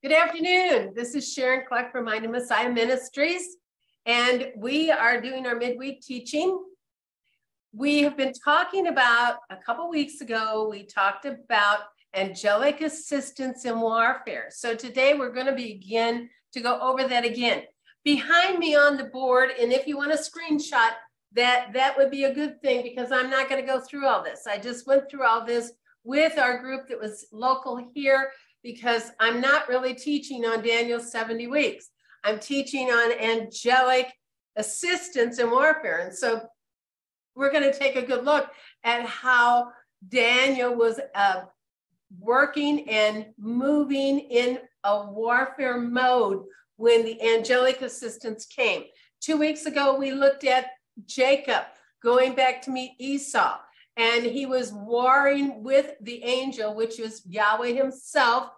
Good afternoon. This is Sharon Cluck from Mind of Messiah Ministries, and we are doing our midweek teaching. We have been talking about a couple weeks ago, we talked about angelic assistance in warfare. So today we're going to begin to go over that again. Behind me on the board, and if you want a screenshot, that that would be a good thing because I'm not going to go through all this. I just went through all this with our group that was local here because I'm not really teaching on Daniel's 70 weeks. I'm teaching on angelic assistance in warfare. And so we're going to take a good look at how Daniel was uh, working and moving in a warfare mode when the angelic assistance came. Two weeks ago, we looked at Jacob going back to meet Esau and he was warring with the angel, which was Yahweh himself,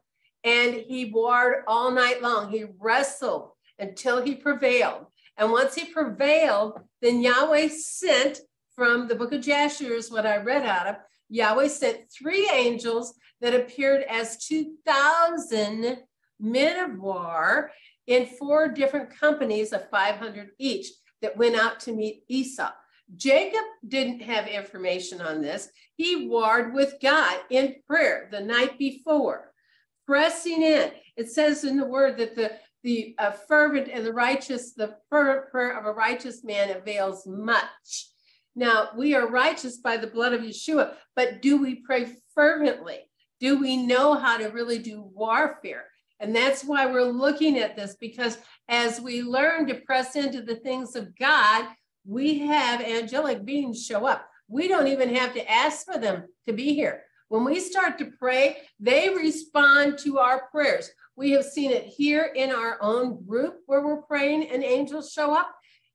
and he warred all night long. He wrestled until he prevailed. And once he prevailed, then Yahweh sent from the book of Jasher, is what I read out of. Yahweh sent three angels that appeared as 2,000 men of war in four different companies of 500 each that went out to meet Esau. Jacob didn't have information on this. He warred with God in prayer the night before, pressing in. It says in the word that the the uh, fervent and the righteous, the fervent prayer of a righteous man avails much. Now, we are righteous by the blood of Yeshua, but do we pray fervently? Do we know how to really do warfare? And that's why we're looking at this because as we learn to press into the things of God, we have angelic beings show up. We don't even have to ask for them to be here. When we start to pray, they respond to our prayers. We have seen it here in our own group where we're praying and angels show up,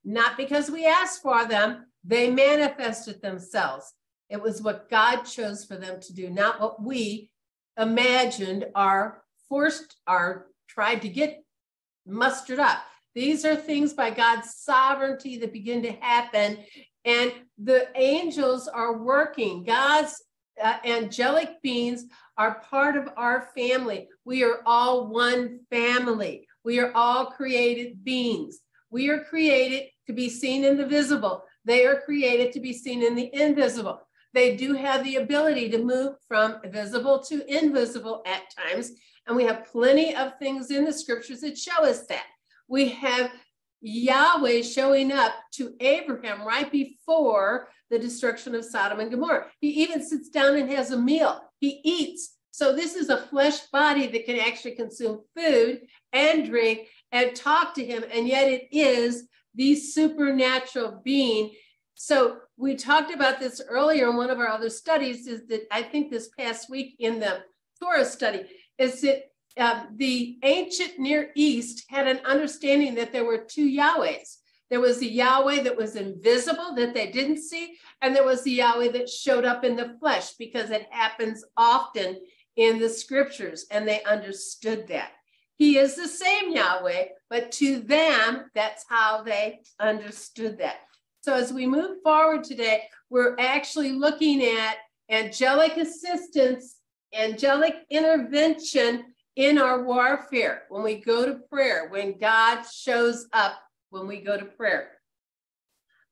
not because we asked for them, they manifested themselves. It was what God chose for them to do, not what we imagined are forced, are tried to get mustered up. These are things by God's sovereignty that begin to happen. And the angels are working. God's uh, angelic beings are part of our family. We are all one family. We are all created beings. We are created to be seen in the visible. They are created to be seen in the invisible. They do have the ability to move from visible to invisible at times. And we have plenty of things in the scriptures that show us that we have Yahweh showing up to Abraham right before the destruction of Sodom and Gomorrah. He even sits down and has a meal. He eats. So this is a flesh body that can actually consume food and drink and talk to him. And yet it is the supernatural being. So we talked about this earlier in one of our other studies, is that I think this past week in the Torah study, is that uh, the ancient Near East had an understanding that there were two Yahwehs. There was the Yahweh that was invisible that they didn't see, and there was the Yahweh that showed up in the flesh because it happens often in the scriptures, and they understood that. He is the same Yahweh, but to them, that's how they understood that. So as we move forward today, we're actually looking at angelic assistance, angelic intervention in our warfare, when we go to prayer, when God shows up, when we go to prayer.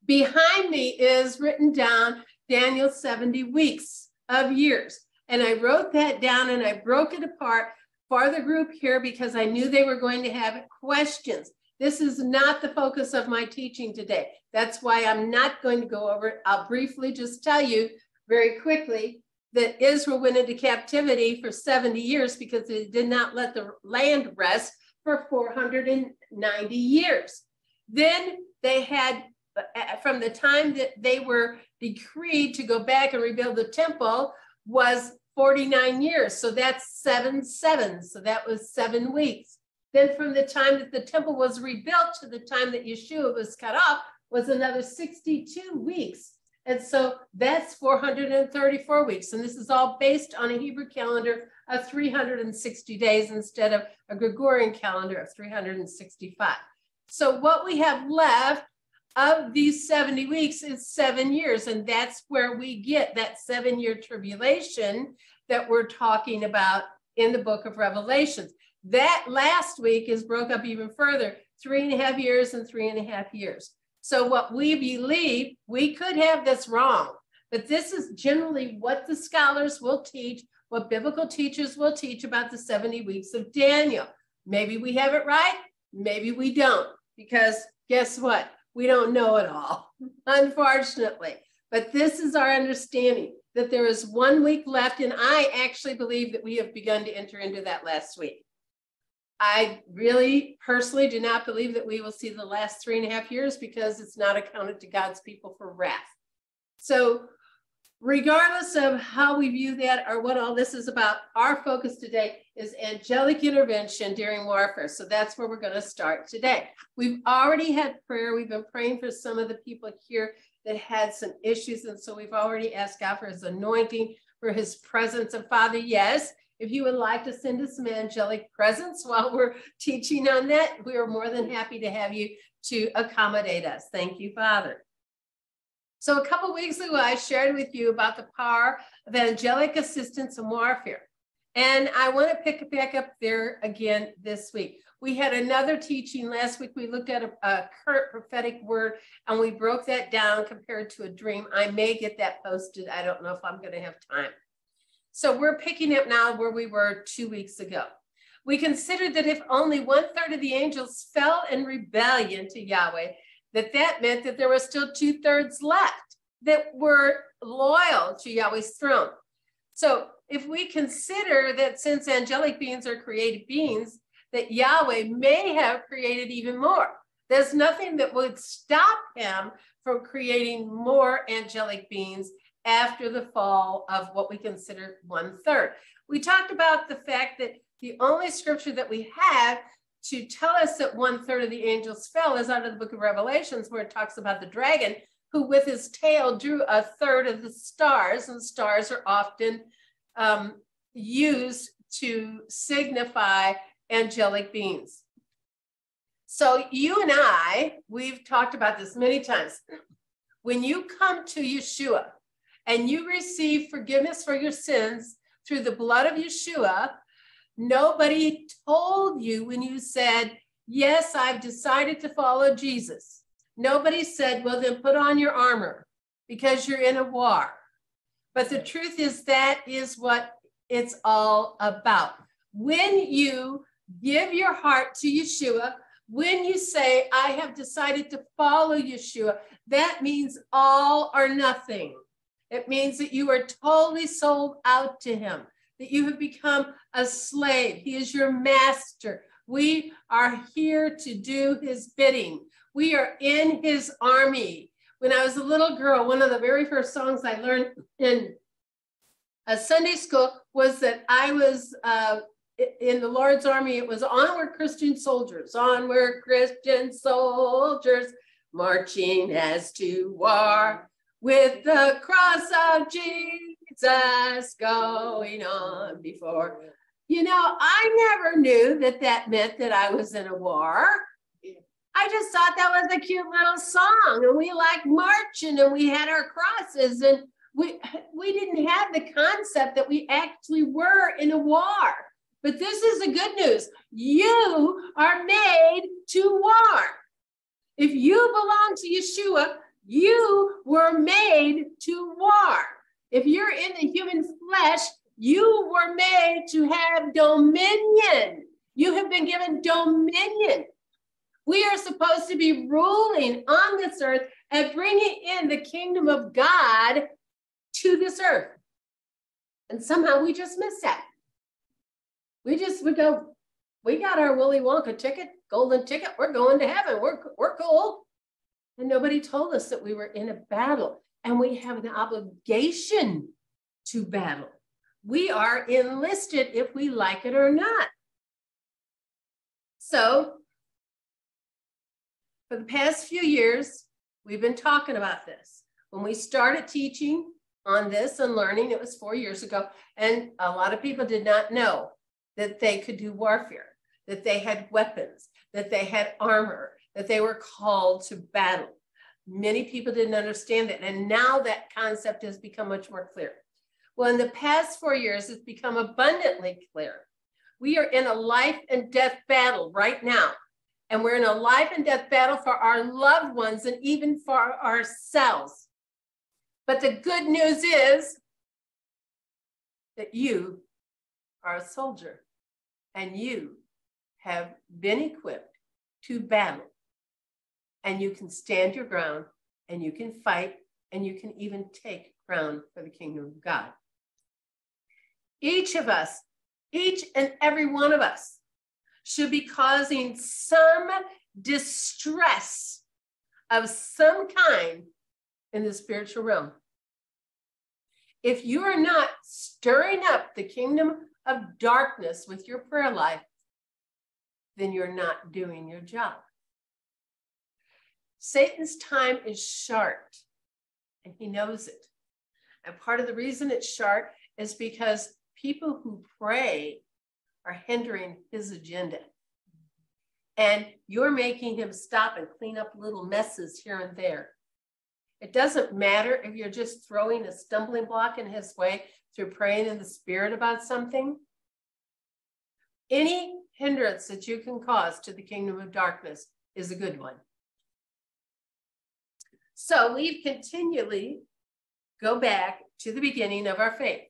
Behind me is written down Daniel 70 weeks of years. And I wrote that down and I broke it apart for the group here because I knew they were going to have questions. This is not the focus of my teaching today. That's why I'm not going to go over it. I'll briefly just tell you very quickly that Israel went into captivity for 70 years because they did not let the land rest for 490 years. Then they had, uh, from the time that they were decreed to go back and rebuild the temple, was 49 years. So that's seven sevens. So that was seven weeks. Then from the time that the temple was rebuilt to the time that Yeshua was cut off was another 62 weeks. And so that's 434 weeks. And this is all based on a Hebrew calendar of 360 days instead of a Gregorian calendar of 365. So what we have left of these 70 weeks is seven years. And that's where we get that seven year tribulation that we're talking about in the book of Revelations. That last week is broke up even further, three and a half years and three and a half years. So what we believe, we could have this wrong, but this is generally what the scholars will teach, what biblical teachers will teach about the 70 weeks of Daniel. Maybe we have it right, maybe we don't, because guess what? We don't know it all, unfortunately. But this is our understanding that there is one week left, and I actually believe that we have begun to enter into that last week. I really personally do not believe that we will see the last three and a half years because it's not accounted to God's people for wrath. So, regardless of how we view that or what all this is about, our focus today is angelic intervention during warfare. So, that's where we're going to start today. We've already had prayer. We've been praying for some of the people here that had some issues. And so, we've already asked God for his anointing, for his presence. And Father, yes, if you would like to send us some angelic presence while we're teaching on that, we are more than happy to have you to accommodate us. Thank you, Father. So a couple weeks ago, I shared with you about the power of angelic assistance in warfare. And I want to pick it back up there again this week. We had another teaching last week. We looked at a, a current prophetic word and we broke that down compared to a dream. I may get that posted. I don't know if I'm going to have time. So we're picking up now where we were two weeks ago. We considered that if only one third of the angels fell in rebellion to Yahweh, that that meant that there were still two thirds left that were loyal to Yahweh's throne. So if we consider that since angelic beings are created beings, that Yahweh may have created even more. There's nothing that would stop him from creating more angelic beings after the fall of what we consider one third. We talked about the fact that the only scripture that we have to tell us that one third of the angels fell is out of the book of Revelations, where it talks about the dragon who, with his tail, drew a third of the stars, and stars are often um, used to signify angelic beings. So, you and I, we've talked about this many times. When you come to Yeshua, and you receive forgiveness for your sins through the blood of Yeshua, nobody told you when you said, Yes, I've decided to follow Jesus. Nobody said, Well, then put on your armor because you're in a war. But the truth is, that is what it's all about. When you give your heart to Yeshua, when you say, I have decided to follow Yeshua, that means all or nothing. It means that you are totally sold out to him, that you have become a slave. He is your master. We are here to do his bidding. We are in his army. When I was a little girl, one of the very first songs I learned in a Sunday school was that I was uh, in the Lord's army. It was onward Christian soldiers, onward Christian soldiers, marching as to war with the cross of Jesus going on before. You know, I never knew that that meant that I was in a war. I just thought that was a cute little song, and we liked marching, and we had our crosses, and we we didn't have the concept that we actually were in a war. But this is the good news: you are made to war. If you belong to Yeshua, you were made to war. If you're in the human flesh, you were made to have dominion. You have been given dominion. We are supposed to be ruling on this earth and bringing in the kingdom of God to this earth. And somehow we just miss that. We just we go, we got our Willy Wonka ticket, golden ticket. We're going to heaven. We're we're cool. And nobody told us that we were in a battle and we have an obligation to battle. We are enlisted if we like it or not. So, for the past few years, we've been talking about this. When we started teaching on this and learning, it was four years ago, and a lot of people did not know that they could do warfare, that they had weapons, that they had armor, that they were called to battle. Many people didn't understand that. And now that concept has become much more clear. Well, in the past four years, it's become abundantly clear. We are in a life and death battle right now. And we're in a life and death battle for our loved ones and even for ourselves. But the good news is that you are a soldier and you have been equipped to battle. And you can stand your ground and you can fight and you can even take ground for the kingdom of God. Each of us, each and every one of us, should be causing some distress of some kind in the spiritual realm. If you are not stirring up the kingdom of darkness with your prayer life, then you're not doing your job. Satan's time is short, and he knows it. And part of the reason it's short is because people who pray are hindering his agenda. And you're making him stop and clean up little messes here and there. It doesn't matter if you're just throwing a stumbling block in his way through praying in the spirit about something. Any hindrance that you can cause to the kingdom of darkness is a good one. So we continually go back to the beginning of our faith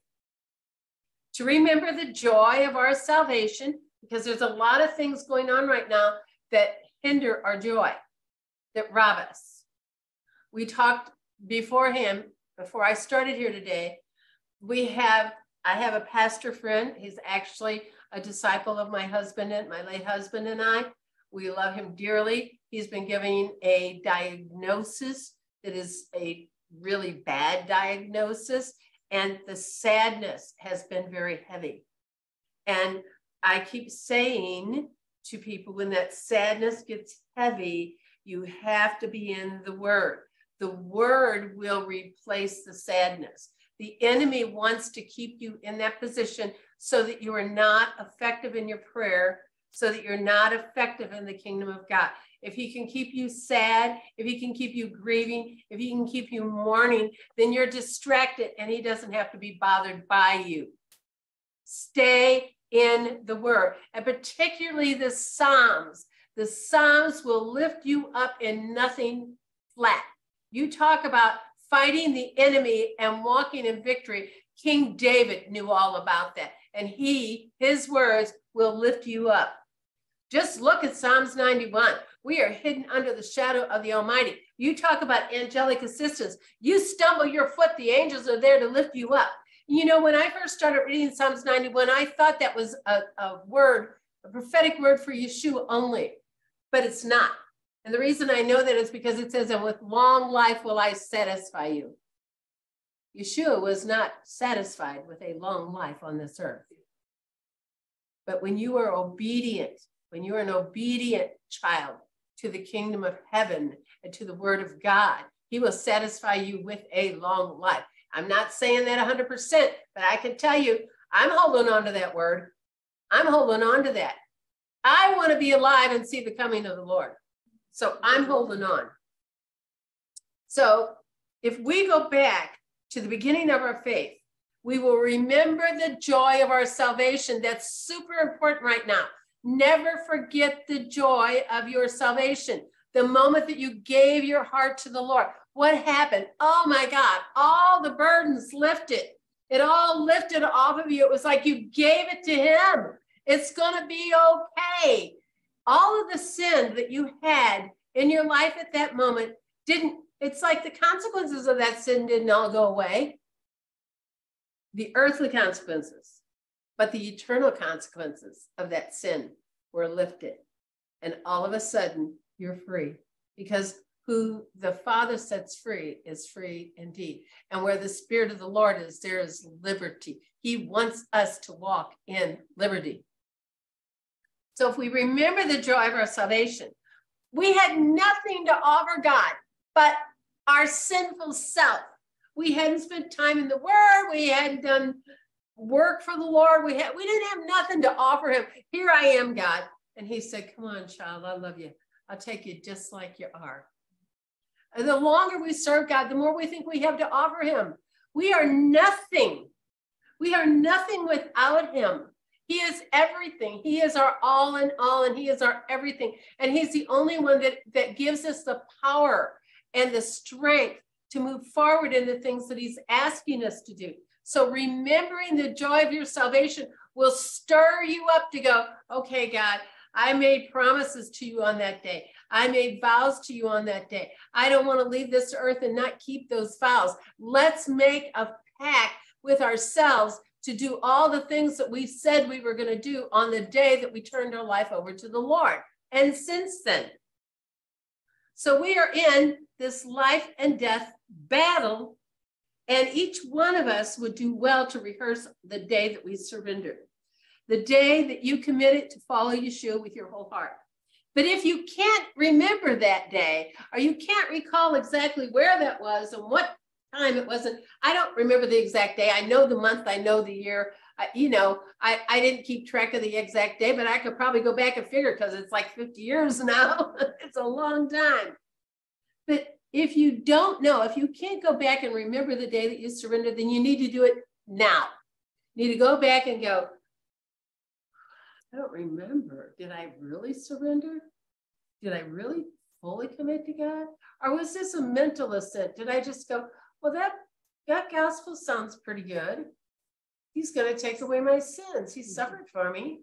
to remember the joy of our salvation, because there's a lot of things going on right now that hinder our joy, that rob us. We talked beforehand, before I started here today, we have, I have a pastor friend. He's actually a disciple of my husband and my late husband and I. We love him dearly. He's been giving a diagnosis that is a really bad diagnosis and the sadness has been very heavy. And I keep saying to people when that sadness gets heavy, you have to be in the word. The word will replace the sadness. The enemy wants to keep you in that position so that you are not effective in your prayer, so that you're not effective in the kingdom of God if he can keep you sad, if he can keep you grieving, if he can keep you mourning, then you're distracted and he doesn't have to be bothered by you. Stay in the word, and particularly the Psalms. The Psalms will lift you up in nothing flat. You talk about fighting the enemy and walking in victory. King David knew all about that. And he, his words will lift you up. Just look at Psalms 91. We are hidden under the shadow of the Almighty. You talk about angelic assistance. You stumble your foot, the angels are there to lift you up. You know, when I first started reading Psalms 91, I thought that was a, a word, a prophetic word for Yeshua only, but it's not. And the reason I know that is because it says, and with long life will I satisfy you. Yeshua was not satisfied with a long life on this earth. But when you are obedient, when you are an obedient child, to the kingdom of heaven and to the word of God. He will satisfy you with a long life. I'm not saying that 100%, but I can tell you, I'm holding on to that word. I'm holding on to that. I want to be alive and see the coming of the Lord. So I'm holding on. So if we go back to the beginning of our faith, we will remember the joy of our salvation. That's super important right now. Never forget the joy of your salvation. The moment that you gave your heart to the Lord, what happened? Oh my God, all the burdens lifted. It all lifted off of you. It was like you gave it to Him. It's going to be okay. All of the sin that you had in your life at that moment didn't, it's like the consequences of that sin didn't all go away. The earthly consequences but the eternal consequences of that sin were lifted. And all of a sudden, you're free because who the Father sets free is free indeed. And where the Spirit of the Lord is, there is liberty. He wants us to walk in liberty. So if we remember the joy of our salvation, we had nothing to offer God but our sinful self. We hadn't spent time in the Word. We hadn't done work for the Lord. We had we didn't have nothing to offer him. Here I am, God. And he said, Come on, child, I love you. I'll take you just like you are. And the longer we serve God, the more we think we have to offer him. We are nothing. We are nothing without him. He is everything. He is our all in all, and He is our everything. And He's the only one that, that gives us the power and the strength to move forward in the things that He's asking us to do. So remembering the joy of your salvation will stir you up to go, okay, God, I made promises to you on that day. I made vows to you on that day. I don't want to leave this earth and not keep those vows. Let's make a pact with ourselves to do all the things that we said we were going to do on the day that we turned our life over to the Lord. And since then, so we are in this life and death battle, and each one of us would do well to rehearse the day that we surrendered, the day that you committed to follow Yeshua with your whole heart. But if you can't remember that day, or you can't recall exactly where that was and what time it wasn't, I don't remember the exact day. I know the month, I know the year. I, you know, I, I didn't keep track of the exact day, but I could probably go back and figure because it's like 50 years now. it's a long time. But if you don't know, if you can't go back and remember the day that you surrendered, then you need to do it now. You need to go back and go, I don't remember. Did I really surrender? Did I really fully commit to God? Or was this a mental assent? Did I just go, well, that, that gospel sounds pretty good. He's going to take away my sins. He mm-hmm. suffered for me.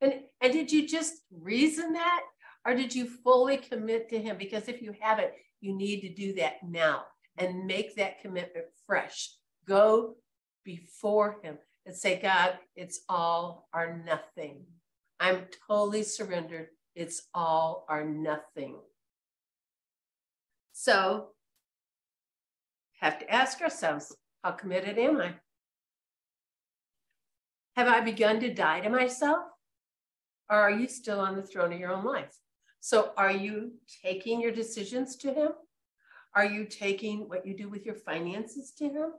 And, and did you just reason that? Or did you fully commit to him? Because if you haven't, you need to do that now and make that commitment fresh. Go before him and say, God, it's all or nothing. I'm totally surrendered. It's all or nothing. So, have to ask ourselves, how committed am I? Have I begun to die to myself? Or are you still on the throne of your own life? So, are you taking your decisions to Him? Are you taking what you do with your finances to Him?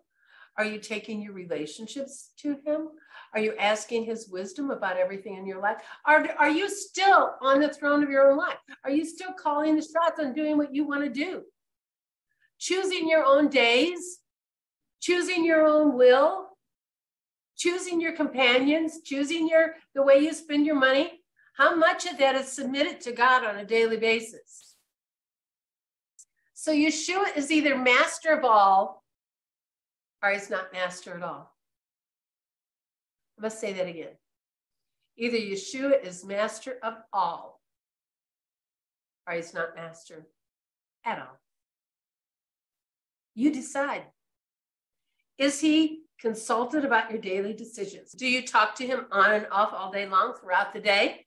Are you taking your relationships to Him? Are you asking his wisdom about everything in your life? Are, are you still on the throne of your own life? Are you still calling the shots and doing what you want to do? Choosing your own days, choosing your own will, choosing your companions, choosing your the way you spend your money. How much of that is submitted to God on a daily basis? So Yeshua is either master of all or he's not master at all. I must say that again. Either Yeshua is master of all, or he's not master at all. You decide. Is he consulted about your daily decisions? Do you talk to him on and off all day long throughout the day?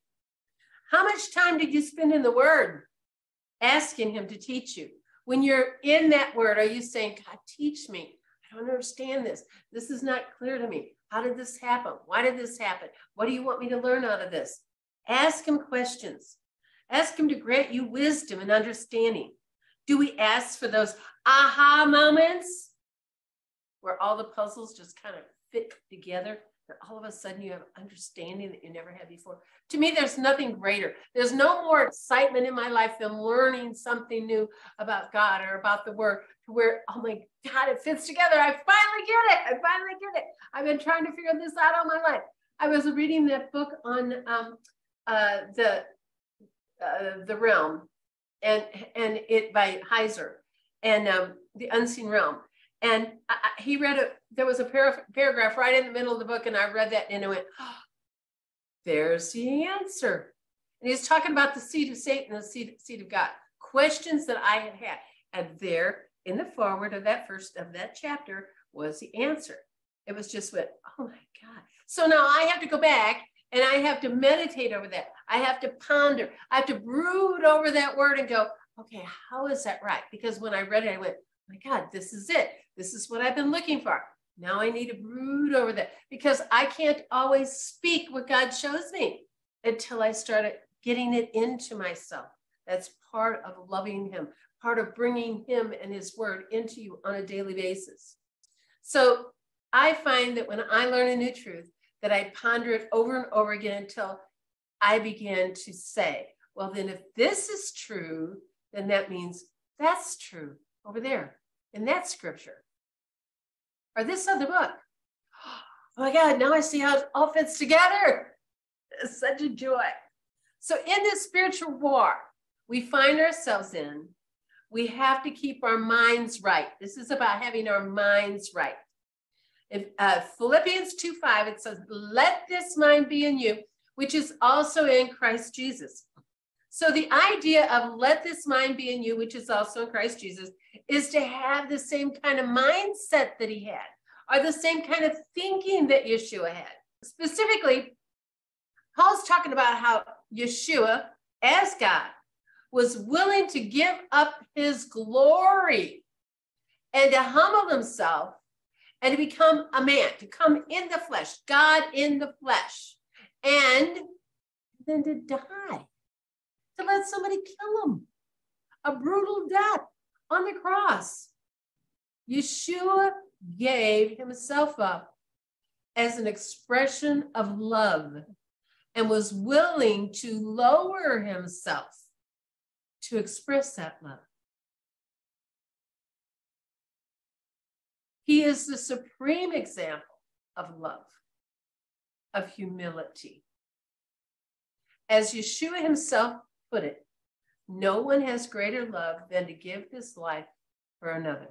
How much time did you spend in the word asking him to teach you? When you're in that word, are you saying, God, teach me? I don't understand this. This is not clear to me. How did this happen? Why did this happen? What do you want me to learn out of this? Ask him questions. Ask him to grant you wisdom and understanding. Do we ask for those aha moments where all the puzzles just kind of fit together and all of a sudden you have understanding that you never had before? To me, there's nothing greater. There's no more excitement in my life than learning something new about God or about the Word to where, oh my God, it fits together. I finally get it. I finally get it. I've been trying to figure this out all my life. I was reading that book on um, uh, the uh, the realm, and and it by Heiser, and um, the unseen realm. And I, he read it. There was a par- paragraph right in the middle of the book, and I read that and I went, oh, "There's the answer." And he's talking about the seed of Satan the seed, seed of God. Questions that I had had, and there in the forward of that first of that chapter was the answer. It was just what, oh my God. So now I have to go back and I have to meditate over that. I have to ponder. I have to brood over that word and go, okay, how is that right? Because when I read it, I went, oh my God, this is it. This is what I've been looking for. Now I need to brood over that because I can't always speak what God shows me until I started getting it into myself. That's part of loving Him, part of bringing Him and His Word into you on a daily basis. So I find that when I learn a new truth, that I ponder it over and over again until I begin to say, well, then if this is true, then that means that's true over there in that scripture or this other book. Oh my God, now I see how it all fits together. It's such a joy. So, in this spiritual war we find ourselves in, we have to keep our minds right. This is about having our minds right. If uh, Philippians 2 5, it says, Let this mind be in you, which is also in Christ Jesus. So the idea of let this mind be in you, which is also in Christ Jesus, is to have the same kind of mindset that he had, or the same kind of thinking that Yeshua had. Specifically, Paul's talking about how Yeshua, as God, was willing to give up his glory and to humble himself and to become a man, to come in the flesh, God in the flesh, and then to die, to let somebody kill him, a brutal death on the cross. Yeshua gave himself up as an expression of love and was willing to lower himself to express that love. He is the supreme example of love, of humility. As Yeshua himself put it, no one has greater love than to give his life for another.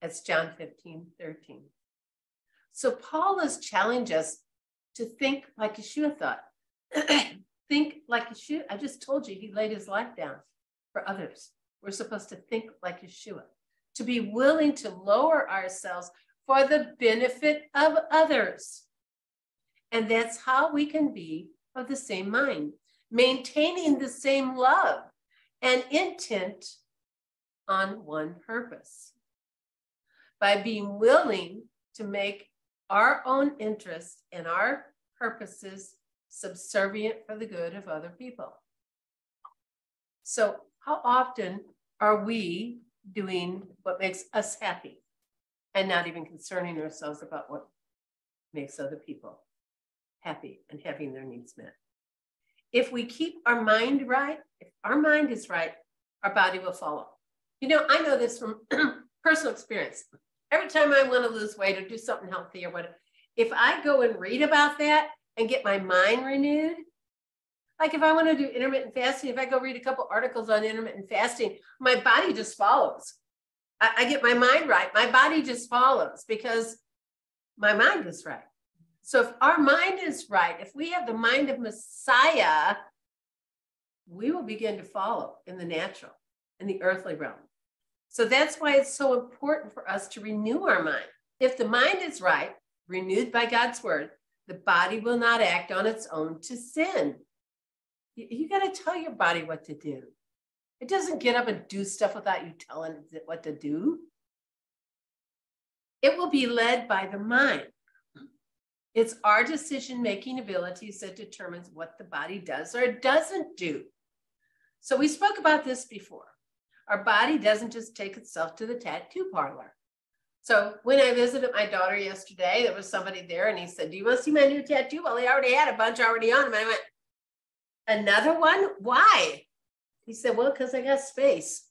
That's John 15, 13. So Paul has challenged us to think like Yeshua thought. think like Yeshua. I just told you he laid his life down for others. We're supposed to think like Yeshua, to be willing to lower ourselves for the benefit of others. And that's how we can be of the same mind, maintaining the same love and intent on one purpose. By being willing to make our own interests and our purposes subservient for the good of other people. So, how often are we doing what makes us happy and not even concerning ourselves about what makes other people happy and having their needs met? If we keep our mind right, if our mind is right, our body will follow. You know, I know this from personal experience. Every time I want to lose weight or do something healthy or whatever, if I go and read about that and get my mind renewed. Like if I want to do intermittent fasting, if I go read a couple articles on intermittent fasting, my body just follows. I, I get my mind right. My body just follows because my mind is right. So if our mind is right, if we have the mind of Messiah, we will begin to follow in the natural, in the earthly realm. So that's why it's so important for us to renew our mind. If the mind is right, renewed by God's word, the body will not act on its own to sin. You, got to tell your body what to do. It doesn't get up and do stuff without you telling it what to do. It will be led by the mind. It's our decision making abilities that determines what the body does or doesn't do. So we spoke about this before. Our body doesn't just take itself to the tattoo parlor. So when I visited my daughter yesterday, there was somebody there and he said, Do you want to see my new tattoo? Well, he already had a bunch already on him. I went, Another one? Why? He said, Well, because I got space.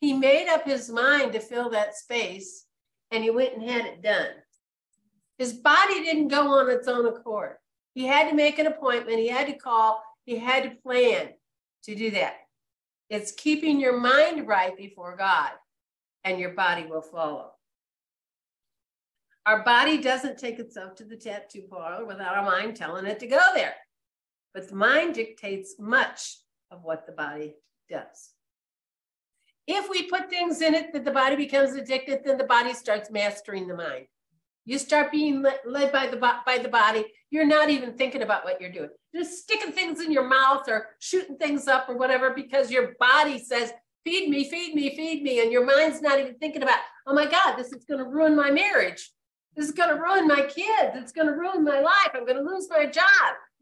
He made up his mind to fill that space and he went and had it done. His body didn't go on its own accord. He had to make an appointment, he had to call, he had to plan to do that. It's keeping your mind right before God and your body will follow. Our body doesn't take itself to the tattoo parlor without our mind telling it to go there. But the mind dictates much of what the body does. If we put things in it that the body becomes addicted, then the body starts mastering the mind. You start being led by the, by the body. You're not even thinking about what you're doing. Just sticking things in your mouth or shooting things up or whatever because your body says, feed me, feed me, feed me. And your mind's not even thinking about, oh my God, this is going to ruin my marriage. This is going to ruin my kids. It's going to ruin my life. I'm going to lose my job.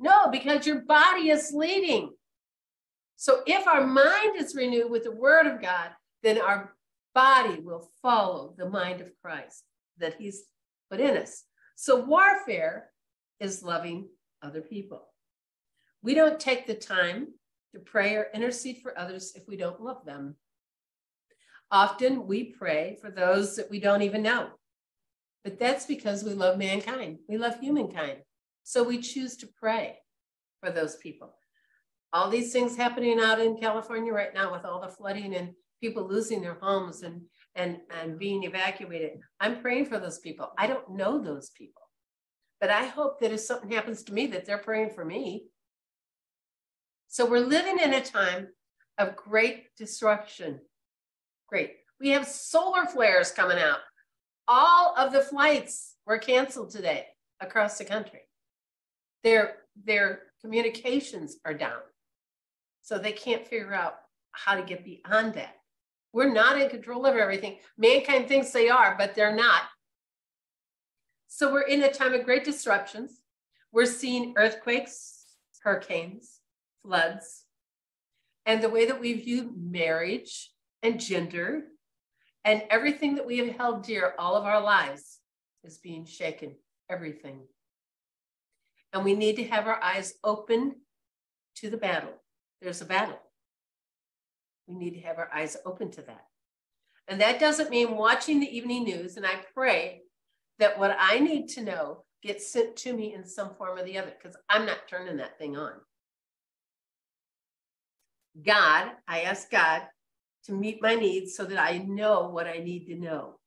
No, because your body is leading. So if our mind is renewed with the word of God, then our body will follow the mind of Christ that he's put in us. So warfare is loving other people. We don't take the time to pray or intercede for others if we don't love them. Often we pray for those that we don't even know, but that's because we love mankind. We love humankind. So we choose to pray for those people. All these things happening out in California right now with all the flooding and people losing their homes and and and being evacuated. I'm praying for those people. I don't know those people. But I hope that if something happens to me that they're praying for me. So we're living in a time of great disruption. Great. We have solar flares coming out. All of the flights were canceled today across the country. Their, their communications are down. So they can't figure out how to get beyond that. We're not in control of everything. Mankind thinks they are, but they're not. So we're in a time of great disruptions. We're seeing earthquakes, hurricanes, floods, and the way that we view marriage and gender and everything that we have held dear all of our lives is being shaken, everything. And we need to have our eyes open to the battle. There's a battle. We need to have our eyes open to that. And that doesn't mean watching the evening news. And I pray that what I need to know gets sent to me in some form or the other, because I'm not turning that thing on. God, I ask God to meet my needs so that I know what I need to know.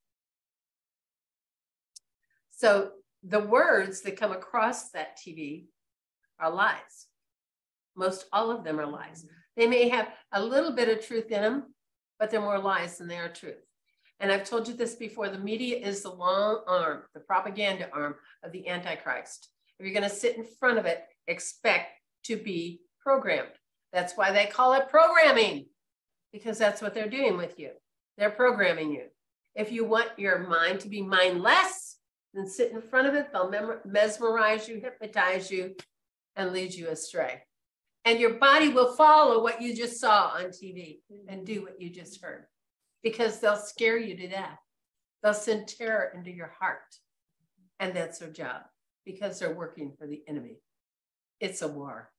So the words that come across that TV are lies. Most all of them are lies. They may have a little bit of truth in them, but they're more lies than they are truth. And I've told you this before the media is the long arm, the propaganda arm of the Antichrist. If you're going to sit in front of it, expect to be programmed. That's why they call it programming, because that's what they're doing with you. They're programming you. If you want your mind to be mindless, then sit in front of it. They'll mesmerize you, hypnotize you, and lead you astray. And your body will follow what you just saw on TV and do what you just heard because they'll scare you to death. They'll send terror into your heart. And that's their job because they're working for the enemy. It's a war.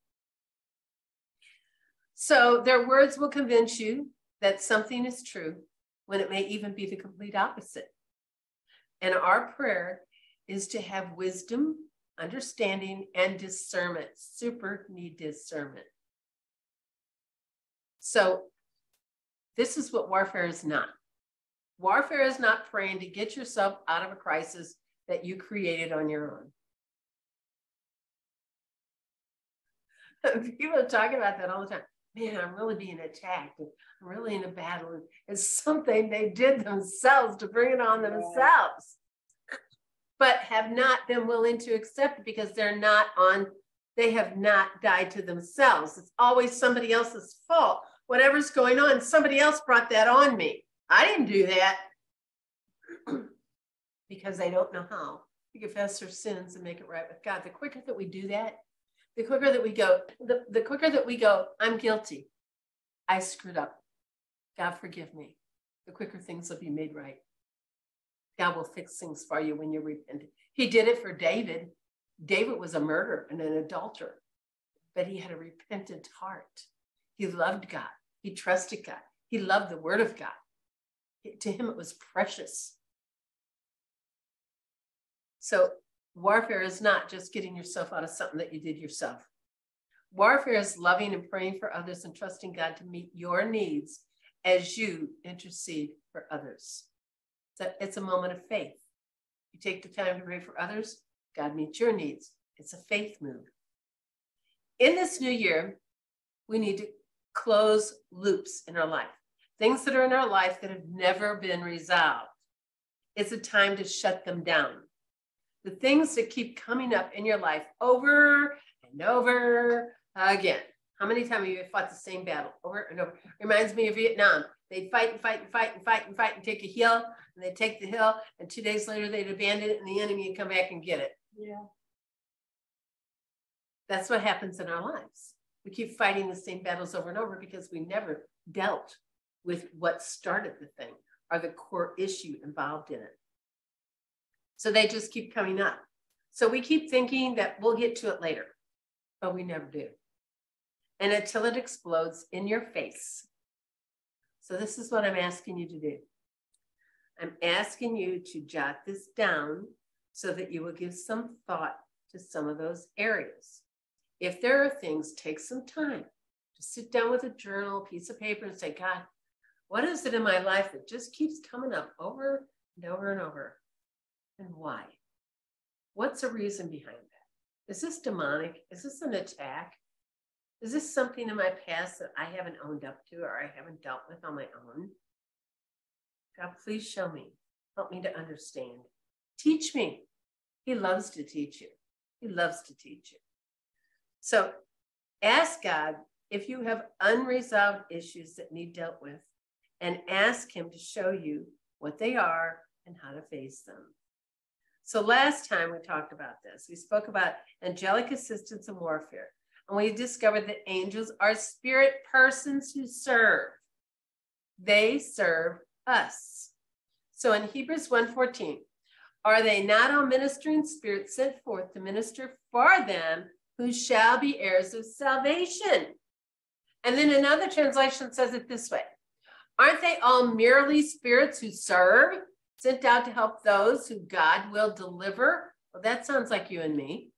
So their words will convince you that something is true when it may even be the complete opposite. And our prayer is to have wisdom, understanding, and discernment. Super need discernment. So this is what warfare is not. Warfare is not praying to get yourself out of a crisis that you created on your own. People are talking about that all the time man, I'm really being attacked. I'm really in a battle. It's something they did themselves to bring it on themselves, but have not been willing to accept because they're not on, they have not died to themselves. It's always somebody else's fault. Whatever's going on, somebody else brought that on me. I didn't do that because they don't know how to confess their sins and make it right with God. The quicker that we do that, the quicker that we go, the, the quicker that we go, I'm guilty. I screwed up. God forgive me. The quicker things will be made right. God will fix things for you when you repent. He did it for David. David was a murderer and an adulterer, but he had a repentant heart. He loved God. He trusted God. He loved the word of God. To him, it was precious. So warfare is not just getting yourself out of something that you did yourself. Warfare is loving and praying for others and trusting God to meet your needs as you intercede for others. So it's a moment of faith. You take the time to pray for others, God meets your needs. It's a faith move. In this new year, we need to close loops in our life, things that are in our life that have never been resolved. It's a time to shut them down the things that keep coming up in your life over and over again. How many times have you fought the same battle over and over? Reminds me of Vietnam. They'd fight and fight and fight and fight and fight and take a hill, and they'd take the hill, and two days later they'd abandon it, and the enemy would come back and get it. Yeah. That's what happens in our lives. We keep fighting the same battles over and over because we never dealt with what started the thing or the core issue involved in it. So they just keep coming up. So we keep thinking that we'll get to it later, but we never do. And until it explodes in your face. So this is what I'm asking you to do. I'm asking you to jot this down so that you will give some thought to some of those areas. If there are things, take some time to sit down with a journal, piece of paper, and say, God, what is it in my life that just keeps coming up over and over and over? And why? What's the reason behind that? Is this demonic? Is this an attack? Is this something in my past that I haven't owned up to or I haven't dealt with on my own? God, please show me. Help me to understand. Teach me. He loves to teach you. He loves to teach you. So ask God if you have unresolved issues that need dealt with and ask Him to show you what they are and how to face them. So last time we talked about this, we spoke about angelic assistance in warfare. And we discovered that angels are spirit persons who serve. They serve us. So in Hebrews 1:14, are they not all ministering spirits sent forth to minister for them who shall be heirs of salvation? And then another translation says it this way Aren't they all merely spirits who serve, sent out to help those who God will deliver? Well, that sounds like you and me.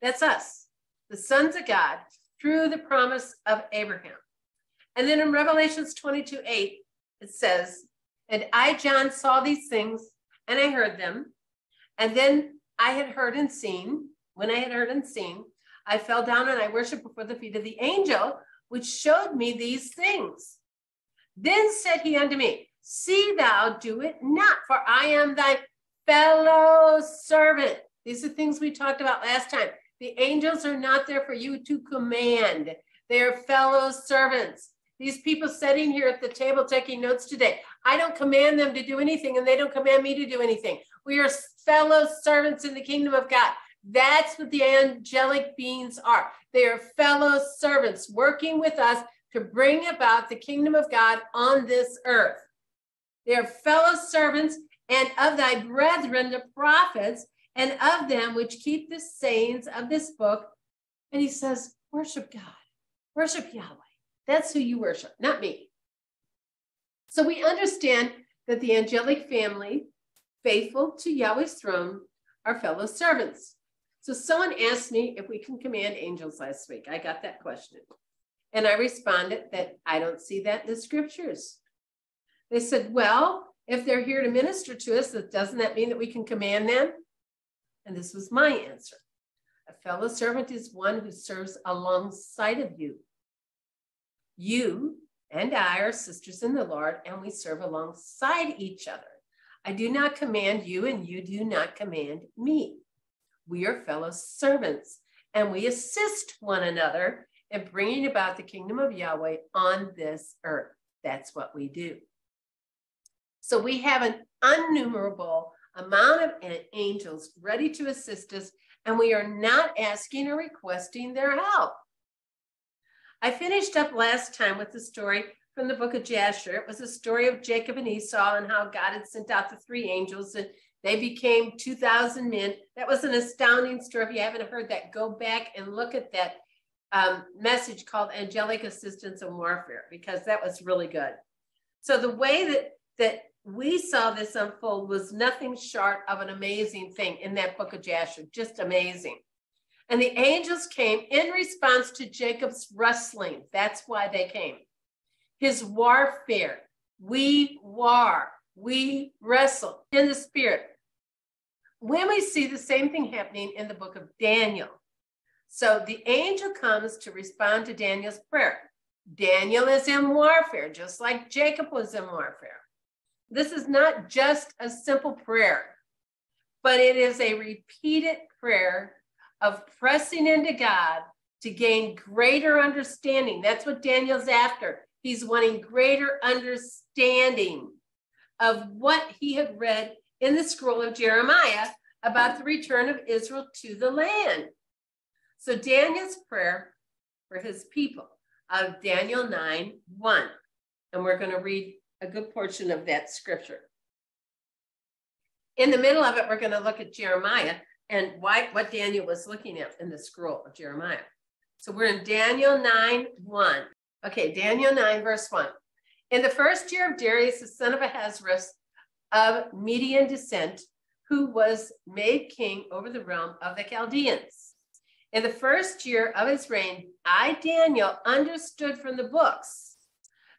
That's us, the sons of God, through the promise of Abraham. And then in Revelations 22 8, it says, And I, John, saw these things and I heard them. And then I had heard and seen, when I had heard and seen, I fell down and I worshiped before the feet of the angel, which showed me these things. Then said he unto me, See thou do it not, for I am thy fellow servant. These are things we talked about last time. The angels are not there for you to command, they are fellow servants. These people sitting here at the table taking notes today, I don't command them to do anything, and they don't command me to do anything. We are fellow servants in the kingdom of God. That's what the angelic beings are. They are fellow servants working with us to bring about the kingdom of God on this earth. They are fellow servants and of thy brethren, the prophets, and of them which keep the sayings of this book. And he says, Worship God, worship Yahweh. That's who you worship, not me. So we understand that the angelic family, faithful to Yahweh's throne, are fellow servants. So someone asked me if we can command angels last week. I got that question. And I responded that I don't see that in the scriptures. They said, well, if they're here to minister to us, doesn't that mean that we can command them? And this was my answer. A fellow servant is one who serves alongside of you. You and I are sisters in the Lord, and we serve alongside each other. I do not command you, and you do not command me. We are fellow servants, and we assist one another in bringing about the kingdom of Yahweh on this earth. That's what we do. So we have an innumerable amount of angels ready to assist us, and we are not asking or requesting their help. I finished up last time with the story from the book of Jasher. It was a story of Jacob and Esau and how God had sent out the three angels and they became 2,000 men. That was an astounding story. If you haven't heard that, go back and look at that um, message called Angelic Assistance in Warfare because that was really good. So the way that that we saw this unfold was nothing short of an amazing thing in that book of Jasher, just amazing. And the angels came in response to Jacob's wrestling. That's why they came. His warfare. We war. We wrestle in the spirit. When we see the same thing happening in the book of Daniel. So the angel comes to respond to Daniel's prayer. Daniel is in warfare, just like Jacob was in warfare. This is not just a simple prayer, but it is a repeated prayer of pressing into God to gain greater understanding. That's what Daniel's after. He's wanting greater understanding of what he had read in the scroll of Jeremiah about the return of Israel to the land. So Daniel's prayer for his people of Daniel 9 1. And we're going to read a good portion of that scripture. In the middle of it, we're going to look at Jeremiah and why, what Daniel was looking at in the scroll of Jeremiah. So we're in Daniel 9 1. Okay, Daniel 9, verse 1. In the first year of Darius, the son of Ahasuerus of Median descent, who was made king over the realm of the Chaldeans. In the first year of his reign, I, Daniel, understood from the books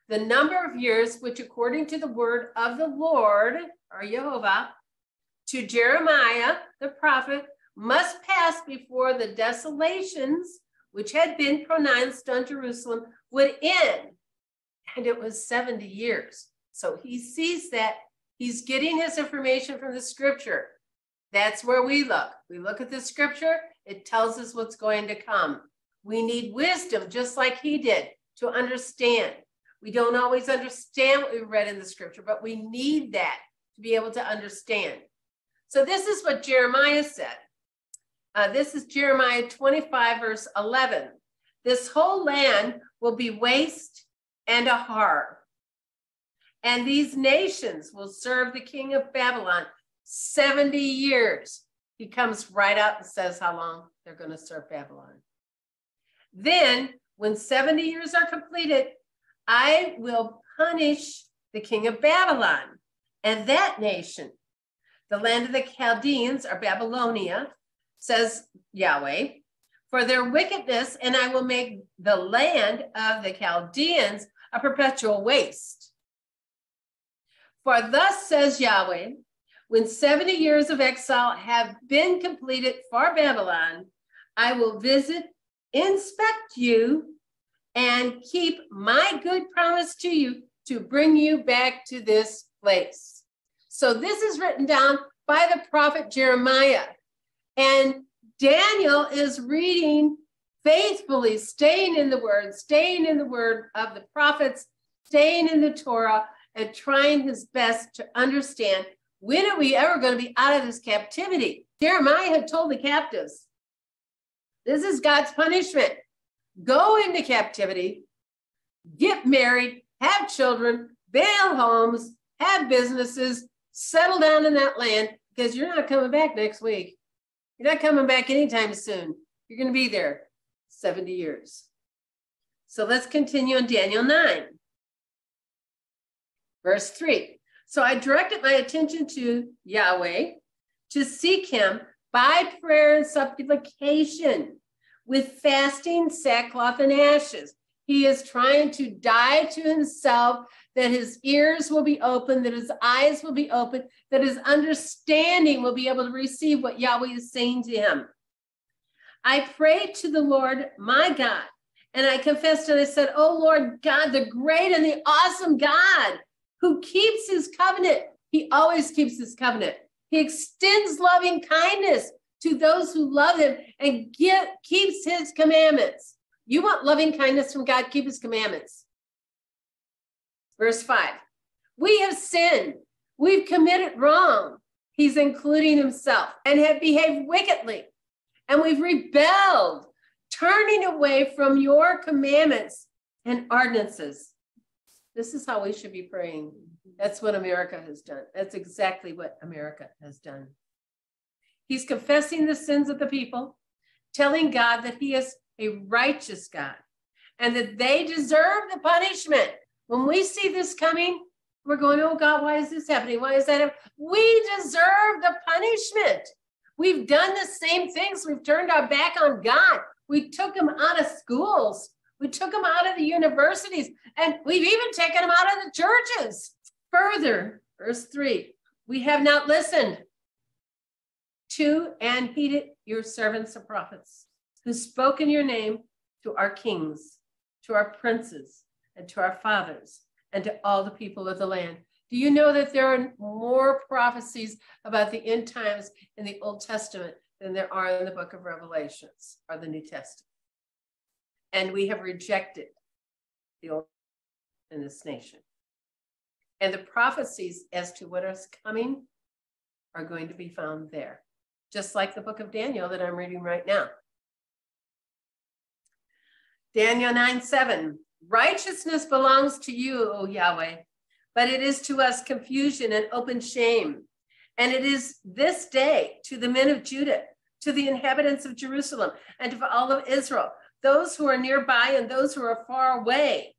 the number of years which, according to the word of the Lord, or Jehovah, to Jeremiah the prophet, must pass before the desolations which had been pronounced on Jerusalem would end. And it was 70 years. So he sees that he's getting his information from the scripture. That's where we look. We look at the scripture, it tells us what's going to come. We need wisdom, just like he did, to understand. We don't always understand what we read in the scripture, but we need that to be able to understand. So, this is what Jeremiah said. Uh, this is Jeremiah 25, verse 11. This whole land will be waste and a horror. And these nations will serve the king of Babylon 70 years. He comes right out and says how long they're going to serve Babylon. Then, when 70 years are completed, I will punish the king of Babylon and that nation. The land of the Chaldeans or Babylonia says Yahweh, for their wickedness, and I will make the land of the Chaldeans a perpetual waste. For thus says Yahweh, when 70 years of exile have been completed for Babylon, I will visit, inspect you, and keep my good promise to you to bring you back to this place. So this is written down by the prophet Jeremiah. And Daniel is reading faithfully, staying in the word, staying in the word of the prophets, staying in the Torah, and trying his best to understand when are we ever going to be out of this captivity? Jeremiah had told the captives, this is God's punishment. Go into captivity, get married, have children, build homes, have businesses, settle down in that land because you're not coming back next week. You're not coming back anytime soon. You're going to be there 70 years. So let's continue in Daniel 9, verse 3. So I directed my attention to Yahweh to seek him by prayer and supplication with fasting, sackcloth, and ashes. He is trying to die to himself that his ears will be open, that his eyes will be open, that his understanding will be able to receive what Yahweh is saying to him. I prayed to the Lord my God, and I confessed and I said, Oh Lord God, the great and the awesome God who keeps his covenant. He always keeps his covenant. He extends loving kindness to those who love him and get, keeps his commandments. You want loving kindness from God, keep his commandments. Verse 5 We have sinned, we've committed wrong. He's including himself and have behaved wickedly, and we've rebelled, turning away from your commandments and ordinances. This is how we should be praying. That's what America has done. That's exactly what America has done. He's confessing the sins of the people, telling God that he is a righteous God and that they deserve the punishment when we see this coming, we're going, oh God, why is this happening? Why is that? We deserve the punishment. We've done the same things. We've turned our back on God. We took them out of schools. We took them out of the universities, and we've even taken them out of the churches. Further, verse three, we have not listened to and heeded your servants the prophets who spoke in your name to our kings, to our princes, and to our fathers and to all the people of the land. Do you know that there are more prophecies about the end times in the Old Testament than there are in the book of Revelations or the New Testament? And we have rejected the Old in this nation. And the prophecies as to what is coming are going to be found there, just like the book of Daniel that I'm reading right now. Daniel 9 7. Righteousness belongs to you, O Yahweh, but it is to us confusion and open shame. And it is this day to the men of Judah, to the inhabitants of Jerusalem, and to all of Israel, those who are nearby and those who are far away,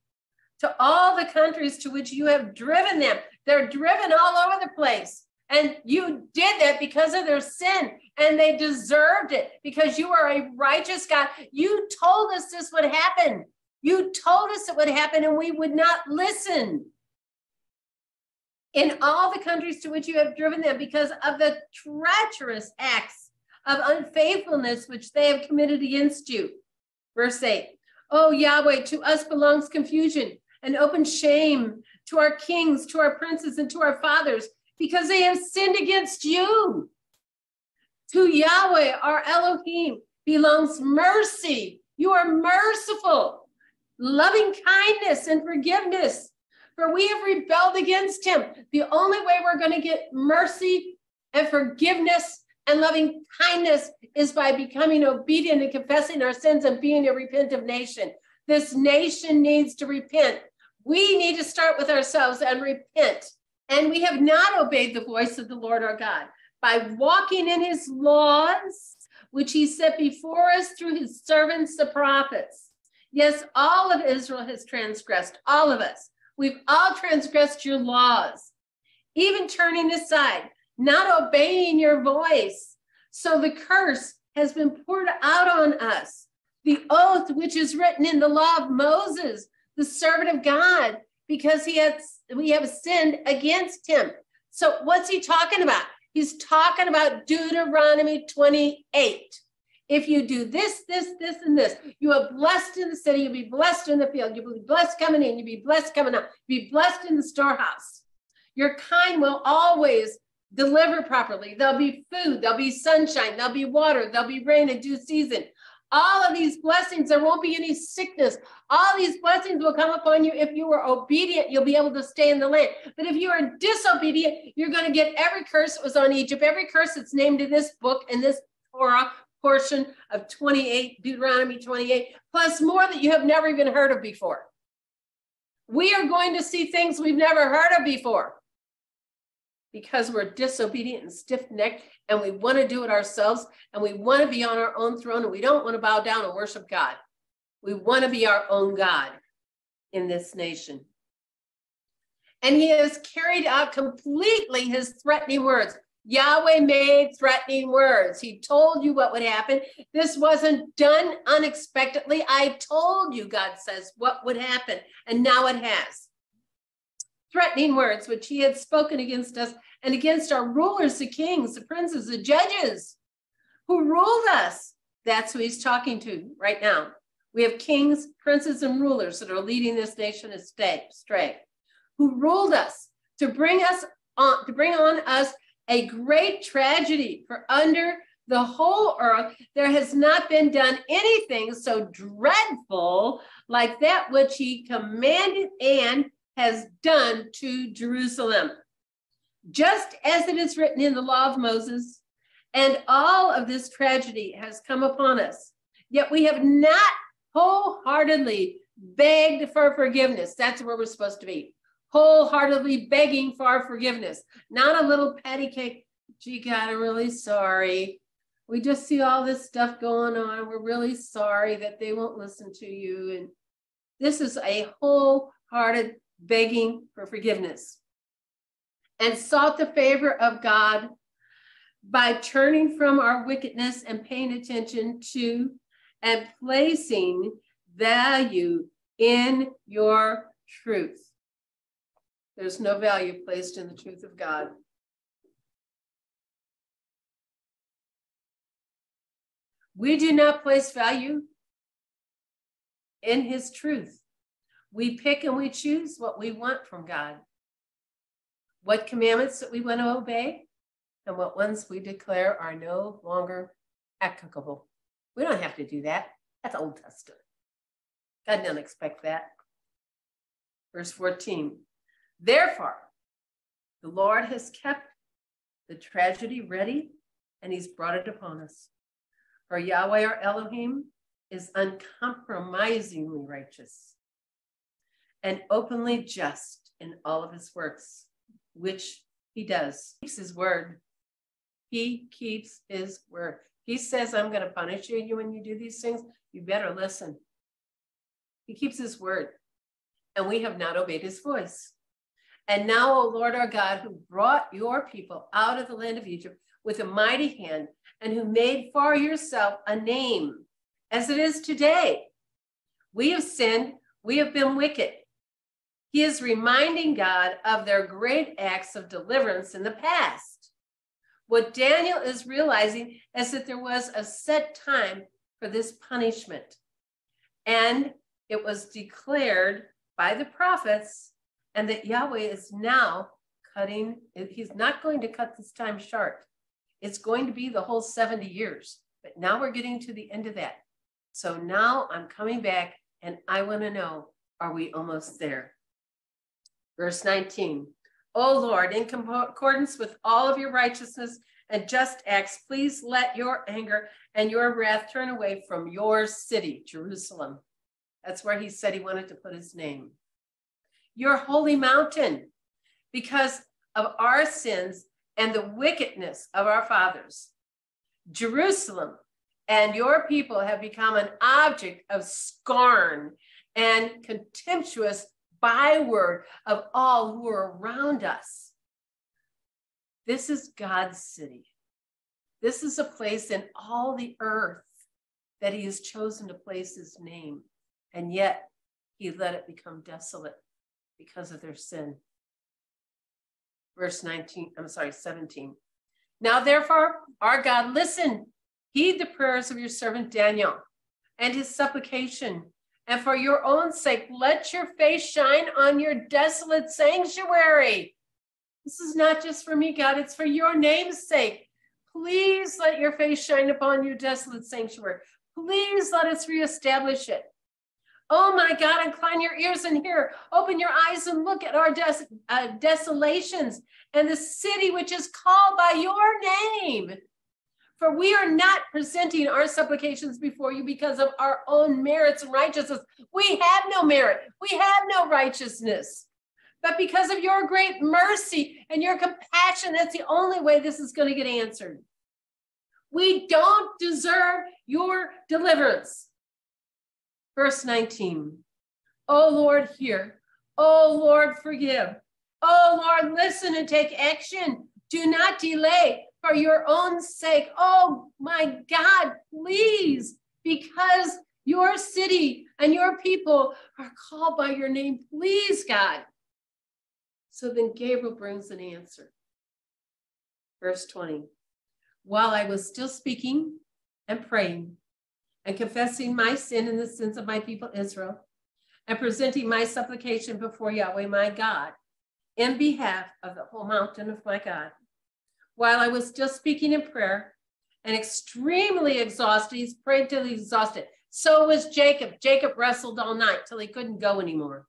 to all the countries to which you have driven them. They're driven all over the place. And you did that because of their sin, and they deserved it because you are a righteous God. You told us this would happen. You told us it would happen, and we would not listen. In all the countries to which you have driven them, because of the treacherous acts of unfaithfulness which they have committed against you. Verse 8 Oh, Yahweh, to us belongs confusion and open shame to our kings, to our princes, and to our fathers, because they have sinned against you. To Yahweh, our Elohim, belongs mercy. You are merciful, loving kindness, and forgiveness. For we have rebelled against him. The only way we're going to get mercy and forgiveness and loving kindness is by becoming obedient and confessing our sins and being a repentant nation. This nation needs to repent. We need to start with ourselves and repent. And we have not obeyed the voice of the Lord our God by walking in his laws, which he set before us through his servants, the prophets. Yes, all of Israel has transgressed, all of us. We've all transgressed your laws, even turning aside not obeying your voice. So the curse has been poured out on us. The oath which is written in the law of Moses, the servant of God, because he has we have sinned against him. So what's he talking about? He's talking about Deuteronomy 28. If you do this, this, this, and this, you are blessed in the city, you'll be blessed in the field, you'll be blessed coming in, you'll be blessed coming out, you'll be blessed in the storehouse. Your kind will always deliver properly. There'll be food, there'll be sunshine, there'll be water, there'll be rain in due season. All of these blessings, there won't be any sickness. All these blessings will come upon you if you are obedient. You'll be able to stay in the land. But if you are disobedient, you're going to get every curse that was on Egypt, every curse that's named in this book and this Torah portion of 28, Deuteronomy 28, plus more that you have never even heard of before. We are going to see things we've never heard of before because we're disobedient and stiff necked and we want to do it ourselves and we want to be on our own throne and we don't want to bow down and worship God. We want to be our own God in this nation. And he has carried out completely his threatening words. Yahweh made threatening words. He told you what would happen. This wasn't done unexpectedly. I told you, God says, what would happen. And now it has threatening words which he had spoken against us and against our rulers, the kings, the princes, the judges who ruled us. That's who he's talking to right now. We have kings, princes, and rulers that are leading this nation astray, who ruled us to bring us on, to bring on us a great tragedy. For under the whole earth, there has not been done anything so dreadful like that which he commanded and has done to Jerusalem. Just as it is written in the law of Moses, and all of this tragedy has come upon us. Yet we have not wholeheartedly begged for forgiveness. That's where we're supposed to be. Wholeheartedly begging for forgiveness, not a little patty cake. Gee, God, I'm really sorry. We just see all this stuff going on. We're really sorry that they won't listen to you. And this is a wholehearted begging for forgiveness, and sought the favor of God by turning from our wickedness and paying attention to and placing value in your truth. There's no value placed in the truth of God. We do not place value in his truth. We pick and we choose what we want from God, what commandments that we want to obey, and what ones we declare are no longer applicable. We don't have to do that. That's Old Testament. God doesn't expect that. Verse 14. Therefore, the Lord has kept the tragedy ready and he's brought it upon us. For Yahweh our Elohim is uncompromisingly righteous and openly just in all of his works, which he does. He keeps his word. He keeps his word. He says, I'm going to punish you when you do these things. You better listen. He keeps his word. And we have not obeyed his voice. And now, O Lord our God, who brought your people out of the land of Egypt with a mighty hand, and who made for yourself a name, as it is today, we have sinned, we have been wicked. He is reminding God of their great acts of deliverance in the past. What Daniel is realizing is that there was a set time for this punishment, and it was declared by the prophets and that Yahweh is now cutting, he's not going to cut this time short. It's going to be the whole 70 years. But now we're getting to the end of that. So now I'm coming back and I want to know are we almost there? Verse 19, O Lord, in accordance with all of your righteousness and just acts, please let your anger and your wrath turn away from your city, Jerusalem. That's where he said he wanted to put his name your holy mountain because of our sins and the wickedness of our fathers. Jerusalem and your people have become an object of scorn and contemptuous byword of all who are around us. This is God's city. This is a place in all the earth that he has chosen to place his name, and yet he let it become desolate because of their sin. Verse 19, I'm sorry, 17. Now, therefore, our God, listen, heed the prayers of your servant Daniel and his supplication. And for your own sake, let your face shine on your desolate sanctuary. This is not just for me, God, it's for your name's sake. Please let your face shine upon your desolate sanctuary. Please let us reestablish it. Oh my God, incline your ears and hear. Open your eyes and look at our des- uh, desolations and the city which is called by your name. For we are not presenting our supplications before you because of our own merits and righteousness. We have no merit, we have no righteousness. But because of your great mercy and your compassion, that's the only way this is going to get answered. We don't deserve your deliverance. Verse 19. Oh Lord, hear. Oh Lord, forgive. Oh Lord, listen and take action. Do not delay for your own sake. Oh my God, please, because your city and your people are called by your name. Please, God. So then Gabriel brings an answer. Verse 20. While I was still speaking and praying, and confessing my sin and the sins of my people Israel, and presenting my supplication before Yahweh my God in behalf of the whole mountain of my God. While I was just speaking in prayer and extremely exhausted, he's prayed till he's exhausted. So was Jacob. Jacob wrestled all night till he couldn't go anymore.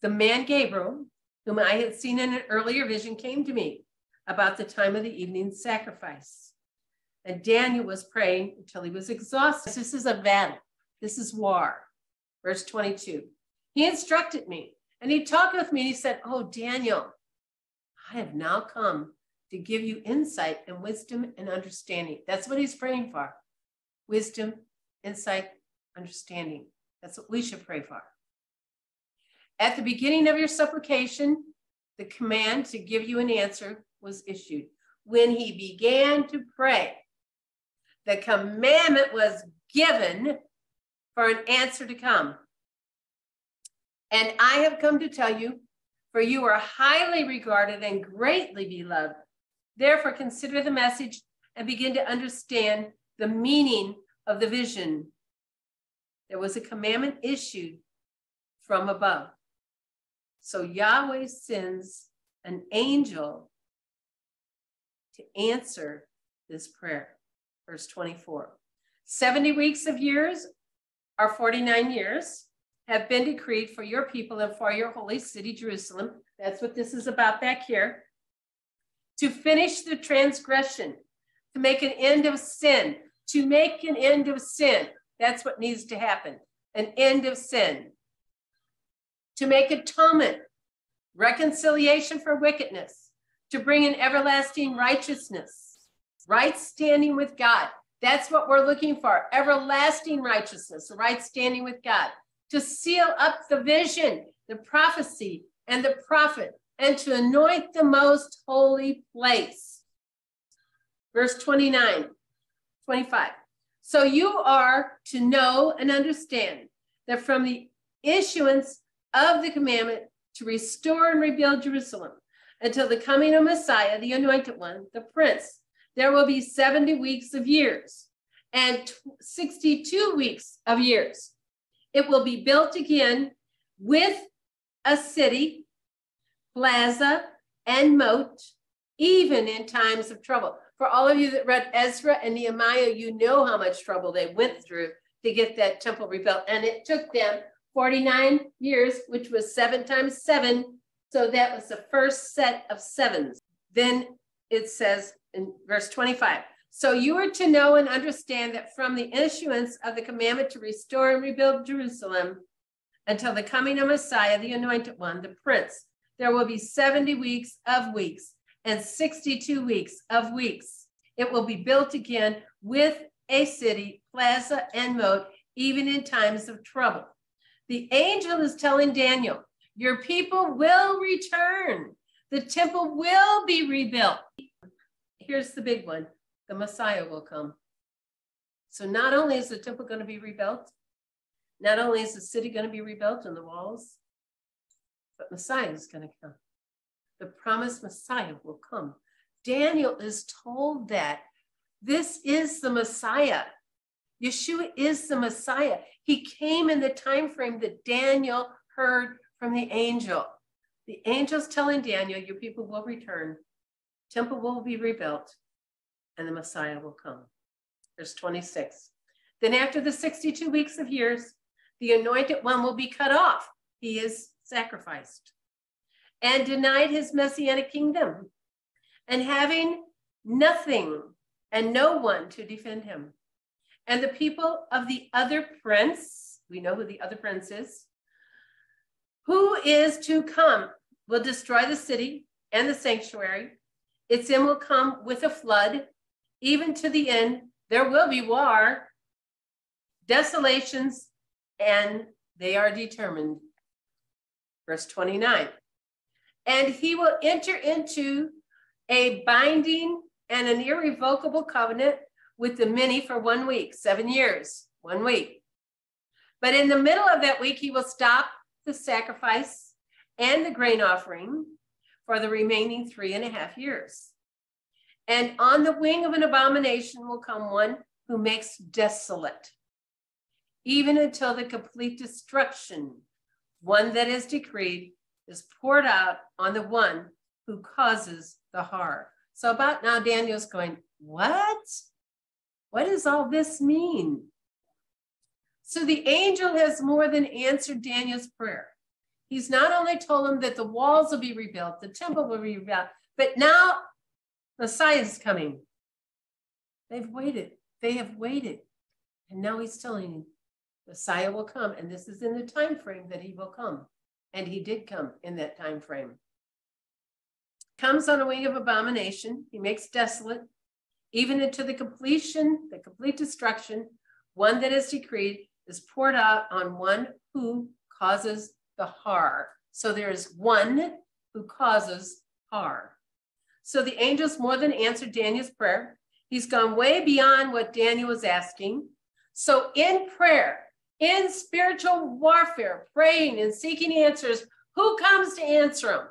The man Gabriel, whom I had seen in an earlier vision, came to me about the time of the evening sacrifice. And Daniel was praying until he was exhausted. This is a battle. This is war. Verse 22. He instructed me and he talked with me and he said, Oh, Daniel, I have now come to give you insight and wisdom and understanding. That's what he's praying for wisdom, insight, understanding. That's what we should pray for. At the beginning of your supplication, the command to give you an answer was issued. When he began to pray, the commandment was given for an answer to come. And I have come to tell you, for you are highly regarded and greatly beloved. Therefore, consider the message and begin to understand the meaning of the vision. There was a commandment issued from above. So Yahweh sends an angel to answer this prayer verse 24. 70 weeks of years are 49 years have been decreed for your people and for your holy city, Jerusalem. That's what this is about back here. To finish the transgression, to make an end of sin, to make an end of sin. That's what needs to happen an end of sin. To make atonement, reconciliation for wickedness, to bring an everlasting righteousness right standing with God. That's what we're looking for everlasting righteousness, right standing with God, to seal up the vision, the prophecy, and the prophet and to anoint the most holy place. Verse 29, 25. So you are to know and understand that from the issuance of the commandment to restore and rebuild Jerusalem until the coming of Messiah, the anointed one, the prince, there will be 70 weeks of years and 62 weeks of years. It will be built again with a city, plaza, and moat, even in times of trouble. For all of you that read Ezra and Nehemiah, you know how much trouble they went through to get that temple rebuilt. And it took them 49 years, which was seven times seven. So that was the first set of sevens. Then it says in verse 25 So you are to know and understand that from the issuance of the commandment to restore and rebuild Jerusalem until the coming of Messiah, the anointed one, the prince, there will be 70 weeks of weeks and 62 weeks of weeks. It will be built again with a city, plaza, and moat, even in times of trouble. The angel is telling Daniel, Your people will return. The temple will be rebuilt. Here's the big one the Messiah will come. So, not only is the temple going to be rebuilt, not only is the city going to be rebuilt and the walls, but Messiah is going to come. The promised Messiah will come. Daniel is told that this is the Messiah. Yeshua is the Messiah. He came in the time frame that Daniel heard from the angel. The angel's telling Daniel, Your people will return, temple will be rebuilt, and the Messiah will come. Verse 26. Then, after the 62 weeks of years, the anointed one will be cut off. He is sacrificed and denied his messianic kingdom, and having nothing and no one to defend him. And the people of the other prince, we know who the other prince is, who is to come will destroy the city and the sanctuary. Its end will come with a flood, even to the end. There will be war, desolations, and they are determined. Verse 29. And he will enter into a binding and an irrevocable covenant with the many for one week, seven years, one week. But in the middle of that week, he will stop the sacrifice and the grain offering for the remaining three and a half years. And on the wing of an abomination will come one who makes desolate, even until the complete destruction, one that is decreed, is poured out on the one who causes the harm. So about now, Daniel's going, What? What does all this mean? So the angel has more than answered Daniel's prayer. He's not only told him that the walls will be rebuilt, the temple will be rebuilt, but now Messiah is coming. They've waited. They have waited. And now he's telling him Messiah will come. And this is in the time frame that he will come. And he did come in that time frame comes on a wing of abomination. He makes desolate, even into the completion, the complete destruction. One that is decreed is poured out on one who causes the har. So there is one who causes har. So the angels more than answered Daniel's prayer. He's gone way beyond what Daniel was asking. So in prayer, in spiritual warfare, praying and seeking answers, who comes to answer them?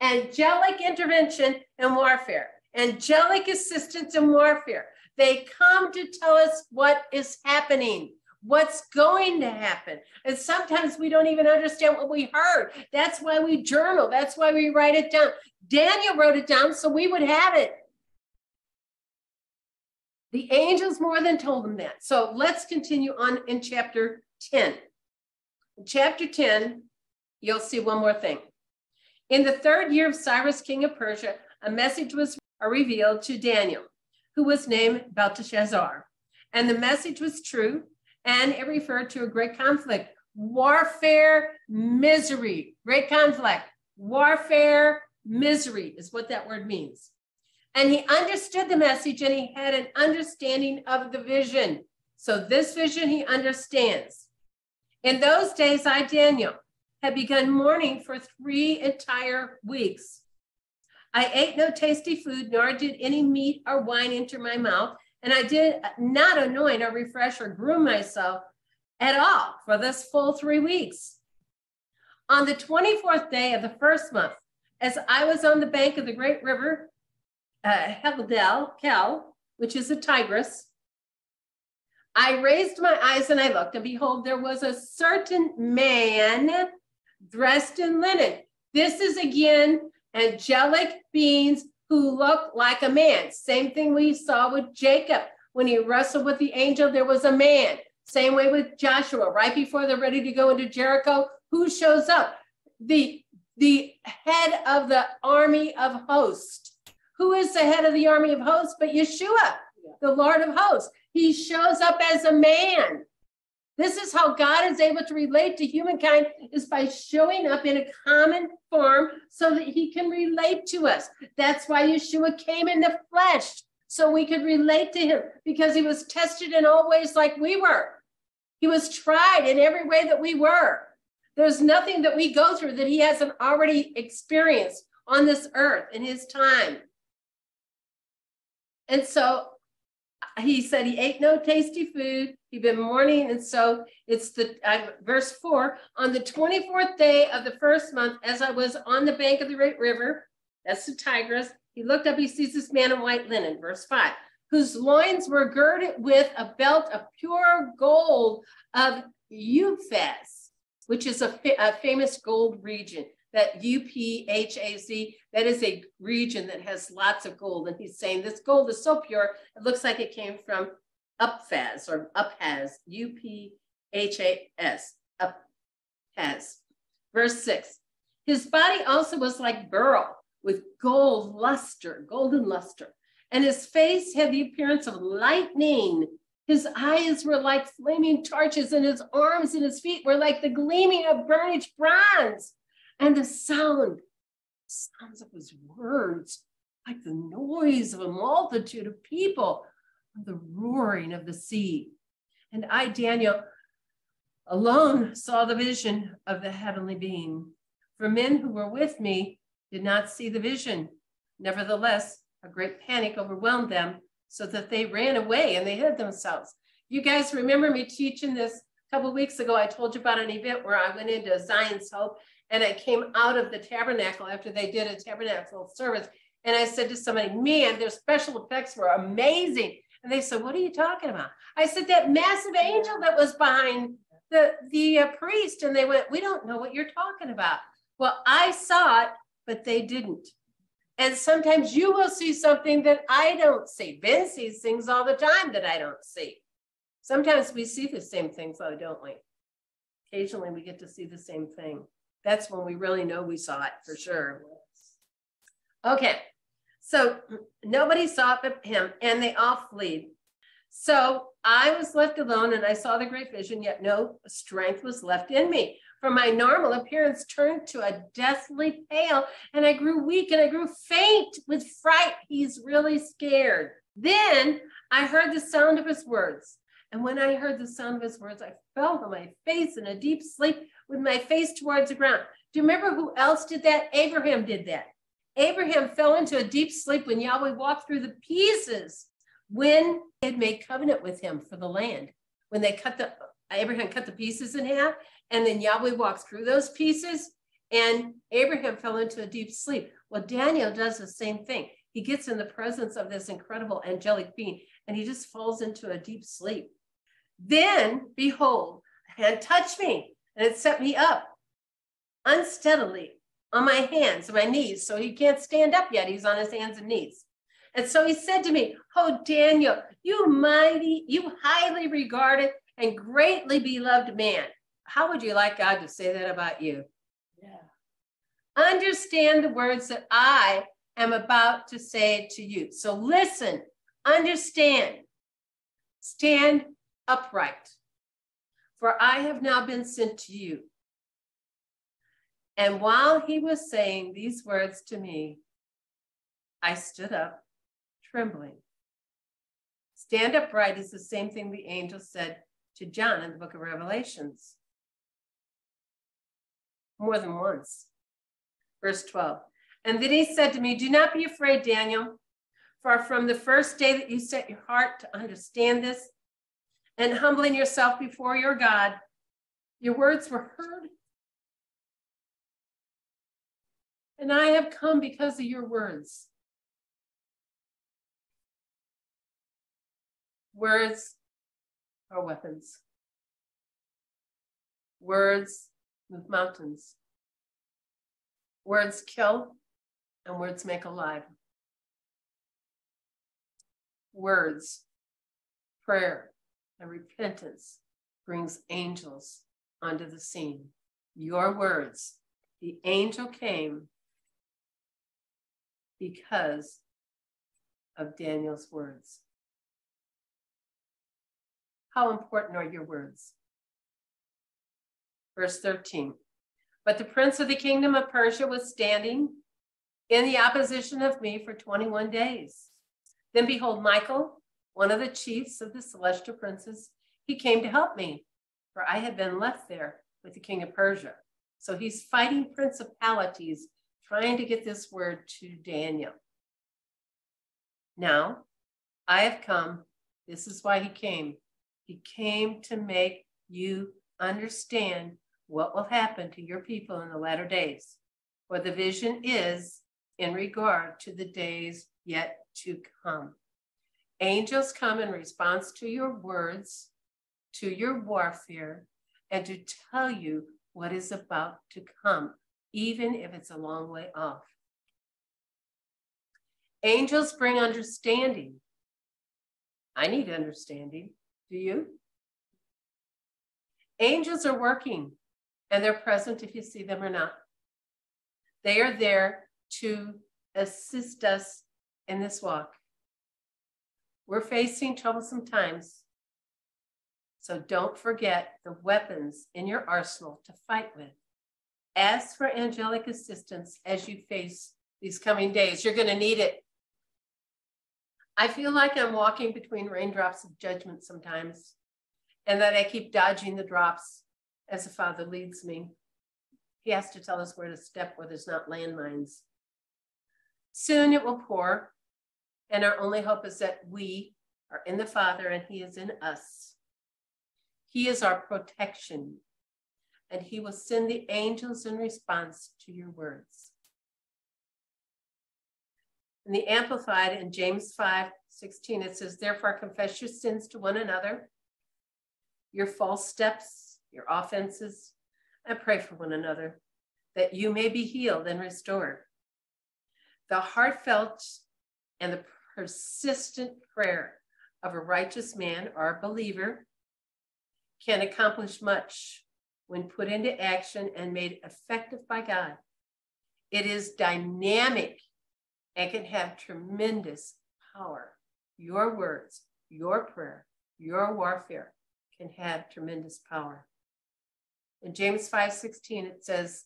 angelic intervention in warfare, angelic assistance in warfare. They come to tell us what is happening, what's going to happen. And sometimes we don't even understand what we heard. That's why we journal, that's why we write it down. Daniel wrote it down so we would have it. The angels more than told them that. So let's continue on in chapter 10. In chapter 10, you'll see one more thing. In the third year of Cyrus, king of Persia, a message was revealed to Daniel, who was named Belteshazzar. And the message was true, and it referred to a great conflict, warfare, misery, great conflict, warfare, misery is what that word means. And he understood the message and he had an understanding of the vision. So, this vision he understands. In those days, I, Daniel, had begun mourning for three entire weeks. I ate no tasty food, nor did any meat or wine enter my mouth, and I did not anoint or refresh or groom myself at all for this full three weeks. On the 24th day of the first month, as I was on the bank of the great river, uh, Kel, which is a Tigris. I raised my eyes and I looked, and behold, there was a certain man dressed in linen. This is again angelic beings who look like a man. Same thing we saw with Jacob. When he wrestled with the angel, there was a man. Same way with Joshua, right before they're ready to go into Jericho, who shows up? The, the head of the army of hosts. Who is the head of the army of hosts but Yeshua, the Lord of hosts? He shows up as a man. This is how God is able to relate to humankind is by showing up in a common form so that he can relate to us. That's why Yeshua came in the flesh so we could relate to him because he was tested in all ways like we were. He was tried in every way that we were. There's nothing that we go through that he hasn't already experienced on this earth in his time. And so he said he ate no tasty food. He'd been mourning. And so it's the uh, verse four on the 24th day of the first month, as I was on the bank of the great river, that's the Tigris, he looked up, he sees this man in white linen, verse five, whose loins were girded with a belt of pure gold of Uphaz, which is a, fa a famous gold region that UPHAZ, that is a region that has lots of gold. And he's saying this gold is so pure, it looks like it came from Upfaz or Uphaz, U-P-H-A-S, Uphaz. Verse six, his body also was like beryl with gold luster, golden luster. And his face had the appearance of lightning. His eyes were like flaming torches, and his arms and his feet were like the gleaming of burnished bronze and the sound, sounds of his words, like the noise of a multitude of people, the roaring of the sea. And I, Daniel, alone saw the vision of the heavenly being. For men who were with me did not see the vision. Nevertheless, a great panic overwhelmed them so that they ran away and they hid themselves. You guys remember me teaching this a couple weeks ago? I told you about an event where I went into Zion's Hope and I came out of the tabernacle after they did a tabernacle service. And I said to somebody, man, their special effects were amazing. And they said, what are you talking about? I said, that massive angel that was behind the, the uh, priest. And they went, we don't know what you're talking about. Well, I saw it, but they didn't. And sometimes you will see something that I don't see. Ben sees things all the time that I don't see. Sometimes we see the same things, though, don't we? Occasionally we get to see the same thing. That's when we really know we saw it for sure. Okay, so nobody saw it but him, and they all fled. So I was left alone, and I saw the great vision, yet no strength was left in me. For my normal appearance turned to a deathly pale, and I grew weak and I grew faint with fright. He's really scared. Then I heard the sound of his words. And when I heard the sound of his words, I fell on my face in a deep sleep with my face towards the ground. Do you remember who else did that? Abraham did that. Abraham fell into a deep sleep when Yahweh walked through the pieces when he had made covenant with him for the land. When they cut the, Abraham cut the pieces in half, and then Yahweh walked through those pieces, and Abraham fell into a deep sleep. Well, Daniel does the same thing. He gets in the presence of this incredible angelic being, and he just falls into a deep sleep. Then, behold, a hand touched me, and it set me up unsteadily on my hands and my knees. So he can't stand up yet. He's on his hands and knees. And so he said to me, Oh, Daniel, you mighty, you highly regarded and greatly beloved man. How would you like God to say that about you? Yeah. Understand the words that I am about to say to you. So listen, understand, stand upright. For I have now been sent to you. And while he was saying these words to me, I stood up, trembling. Stand upright is the same thing the angel said to John in the book of Revelations. more than once. Verse 12. And then he said to me, Do not be afraid, Daniel, for from the first day that you set your heart to understand this and humbling yourself before your God, your words were heard. And I have come because of your words. Words are weapons. Words move mountains. Words kill and words make alive. Words, prayer, and repentance brings angels onto the scene. Your words, the angel came because of Daniel's words. How important are your words? Verse 13. But the prince of the kingdom of Persia was standing in the opposition of me for 21 days. Then behold, Michael, one of the chiefs of the celestial princes, he came to help me, for I had been left there with the king of Persia. So he's fighting principalities, trying to get this word to Daniel. Now, I have come. This is why he came he came to make you understand what will happen to your people in the latter days. For the vision is in regard to the days yet to come. Angels come in response to your words, to your warfare, and to tell you what is about to come, even if it's a long way off. Angels bring understanding. I need understanding. Do you? Angels are working and they're present if you see them or not. They are there to assist us in this walk. We're facing troublesome times. So don't forget the weapons in your arsenal to fight with. Ask for angelic assistance as you face these coming days. You're going to need it. I feel like I'm walking between raindrops of judgment sometimes, and that I keep dodging the drops as the Father leads me. He has to tell us where to step where there's not landmines. Soon it will pour, and our only hope is that we are in the Father and He is in us. He is our protection, and He will send the angels in response to your words. In the Amplified in James 5 16, it says, Therefore, confess your sins to one another, your false steps, your offenses, and pray for one another, that you may be healed and restored. The heartfelt and the persistent prayer of a righteous man or a believer can accomplish much when put into action and made effective by God. It is dynamic and can have tremendous power. Your words, your prayer, your warfare can have tremendous power. In James 5:16 it says,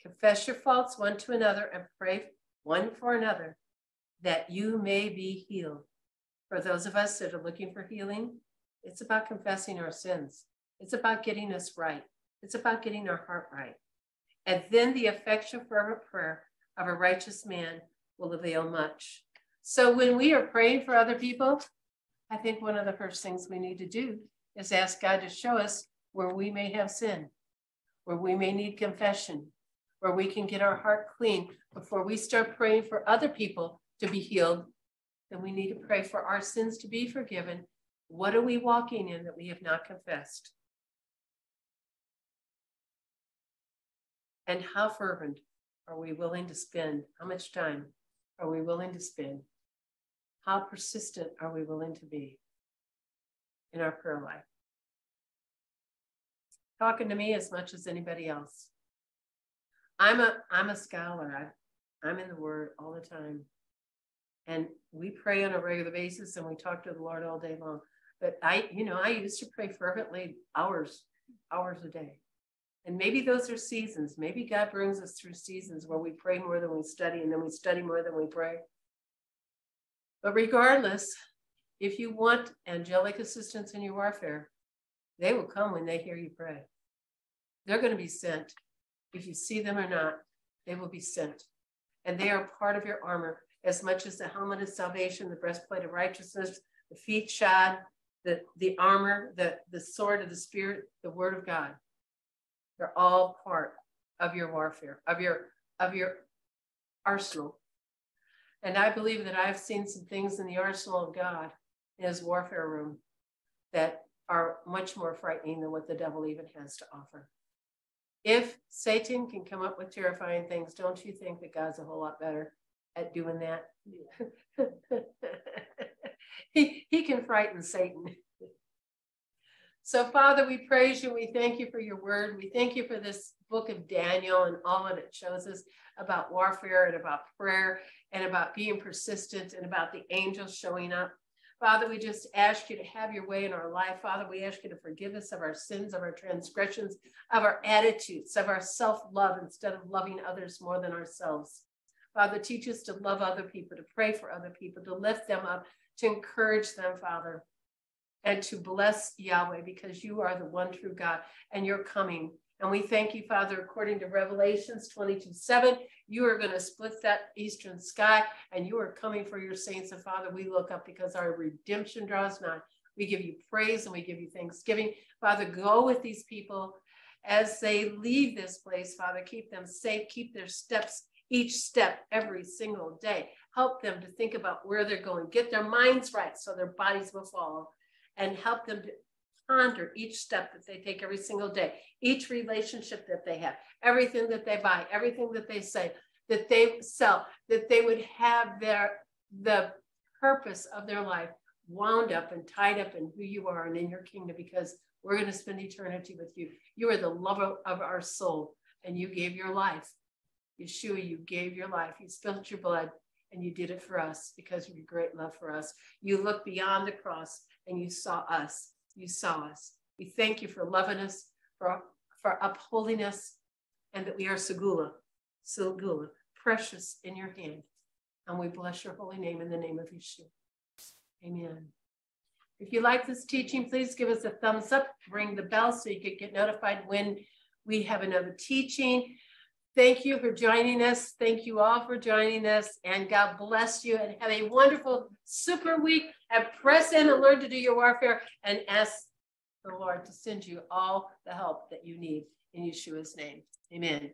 "Confess your faults one to another and pray one for another that you may be healed." For those of us that are looking for healing, it's about confessing our sins. It's about getting us right. It's about getting our heart right. And then the effectual fervent prayer of a righteous man will avail much. So when we are praying for other people, I think one of the first things we need to do is ask God to show us where we may have sin, where we may need confession, where we can get our heart clean before we start praying for other people to be healed. Then we need to pray for our sins to be forgiven. What are we walking in that we have not confessed? And how fervent are we willing to spend? How much time? are we willing to spend? How persistent are we willing to be in our prayer life? Talking to me as much as anybody else. I'm a I'm a scholar. I, I'm in the Word all the time, and we pray on a regular basis, and we talk to the Lord all day long. But I, you know, I used to pray fervently hours, hours a day. And maybe those are seasons. Maybe God brings us through seasons where we pray more than we study, and then we study more than we pray. But regardless, if you want angelic assistance in your warfare, they will come when they hear you pray. They're going to be sent if you see them or not, they will be sent. And they are part of your armor as much as the helmet of salvation, the breastplate of righteousness, the feet shod, the, the armor, the, the sword of the spirit, the word of God. They're all part of your warfare, of your, of your arsenal. And I believe that I've seen some things in the arsenal of God in his warfare room that are much more frightening than what the devil even has to offer. If Satan can come up with terrifying things, don't you think that God's a whole lot better at doing that? he, he can frighten Satan. So, Father, we praise you. We thank you for your word. We thank you for this book of Daniel and all that it shows us about warfare and about prayer and about being persistent and about the angels showing up. Father, we just ask you to have your way in our life. Father, we ask you to forgive us of our sins, of our transgressions, of our attitudes, of our self love instead of loving others more than ourselves. Father, teach us to love other people, to pray for other people, to lift them up, to encourage them, Father, and to bless Yahweh because you are the one true God and you're coming. And we thank you, Father, according to Revelations 22 7, you are going to split that eastern sky and you are coming for your saints. And Father, we look up because our redemption draws nigh. We give you praise and we give you thanksgiving. Father, go with these people as they leave this place, Father. Keep them safe, keep their steps, each step every single day. Help them to think about where they're going, get their minds right so their bodies will follow, and help them to ponder each step that they take every single day, each relationship that they have, everything that they buy, everything that they say, that they sell, that they would have their the purpose of their life wound up and tied up in who you are and in your kingdom because we're going to spend eternity with you. You are the lover of our soul and you gave your life. Yeshua, you gave your life. You spilled your blood and you did it for us because of your great love for us. You looked beyond the cross and you saw us you saw us. We thank you for loving us, for, for upholding us, and that we are Segula, Segula, precious in your hand. And we bless your holy name in the name of Yeshua. Amen. If you like this teaching, please give us a thumbs up, ring the bell so you can get notified when we have another teaching. Thank you for joining us. Thank you all for joining us. And God bless you and have a wonderful super week. And press in and learn to do your warfare and ask the Lord to send you all the help that you need in Yeshua's name. Amen.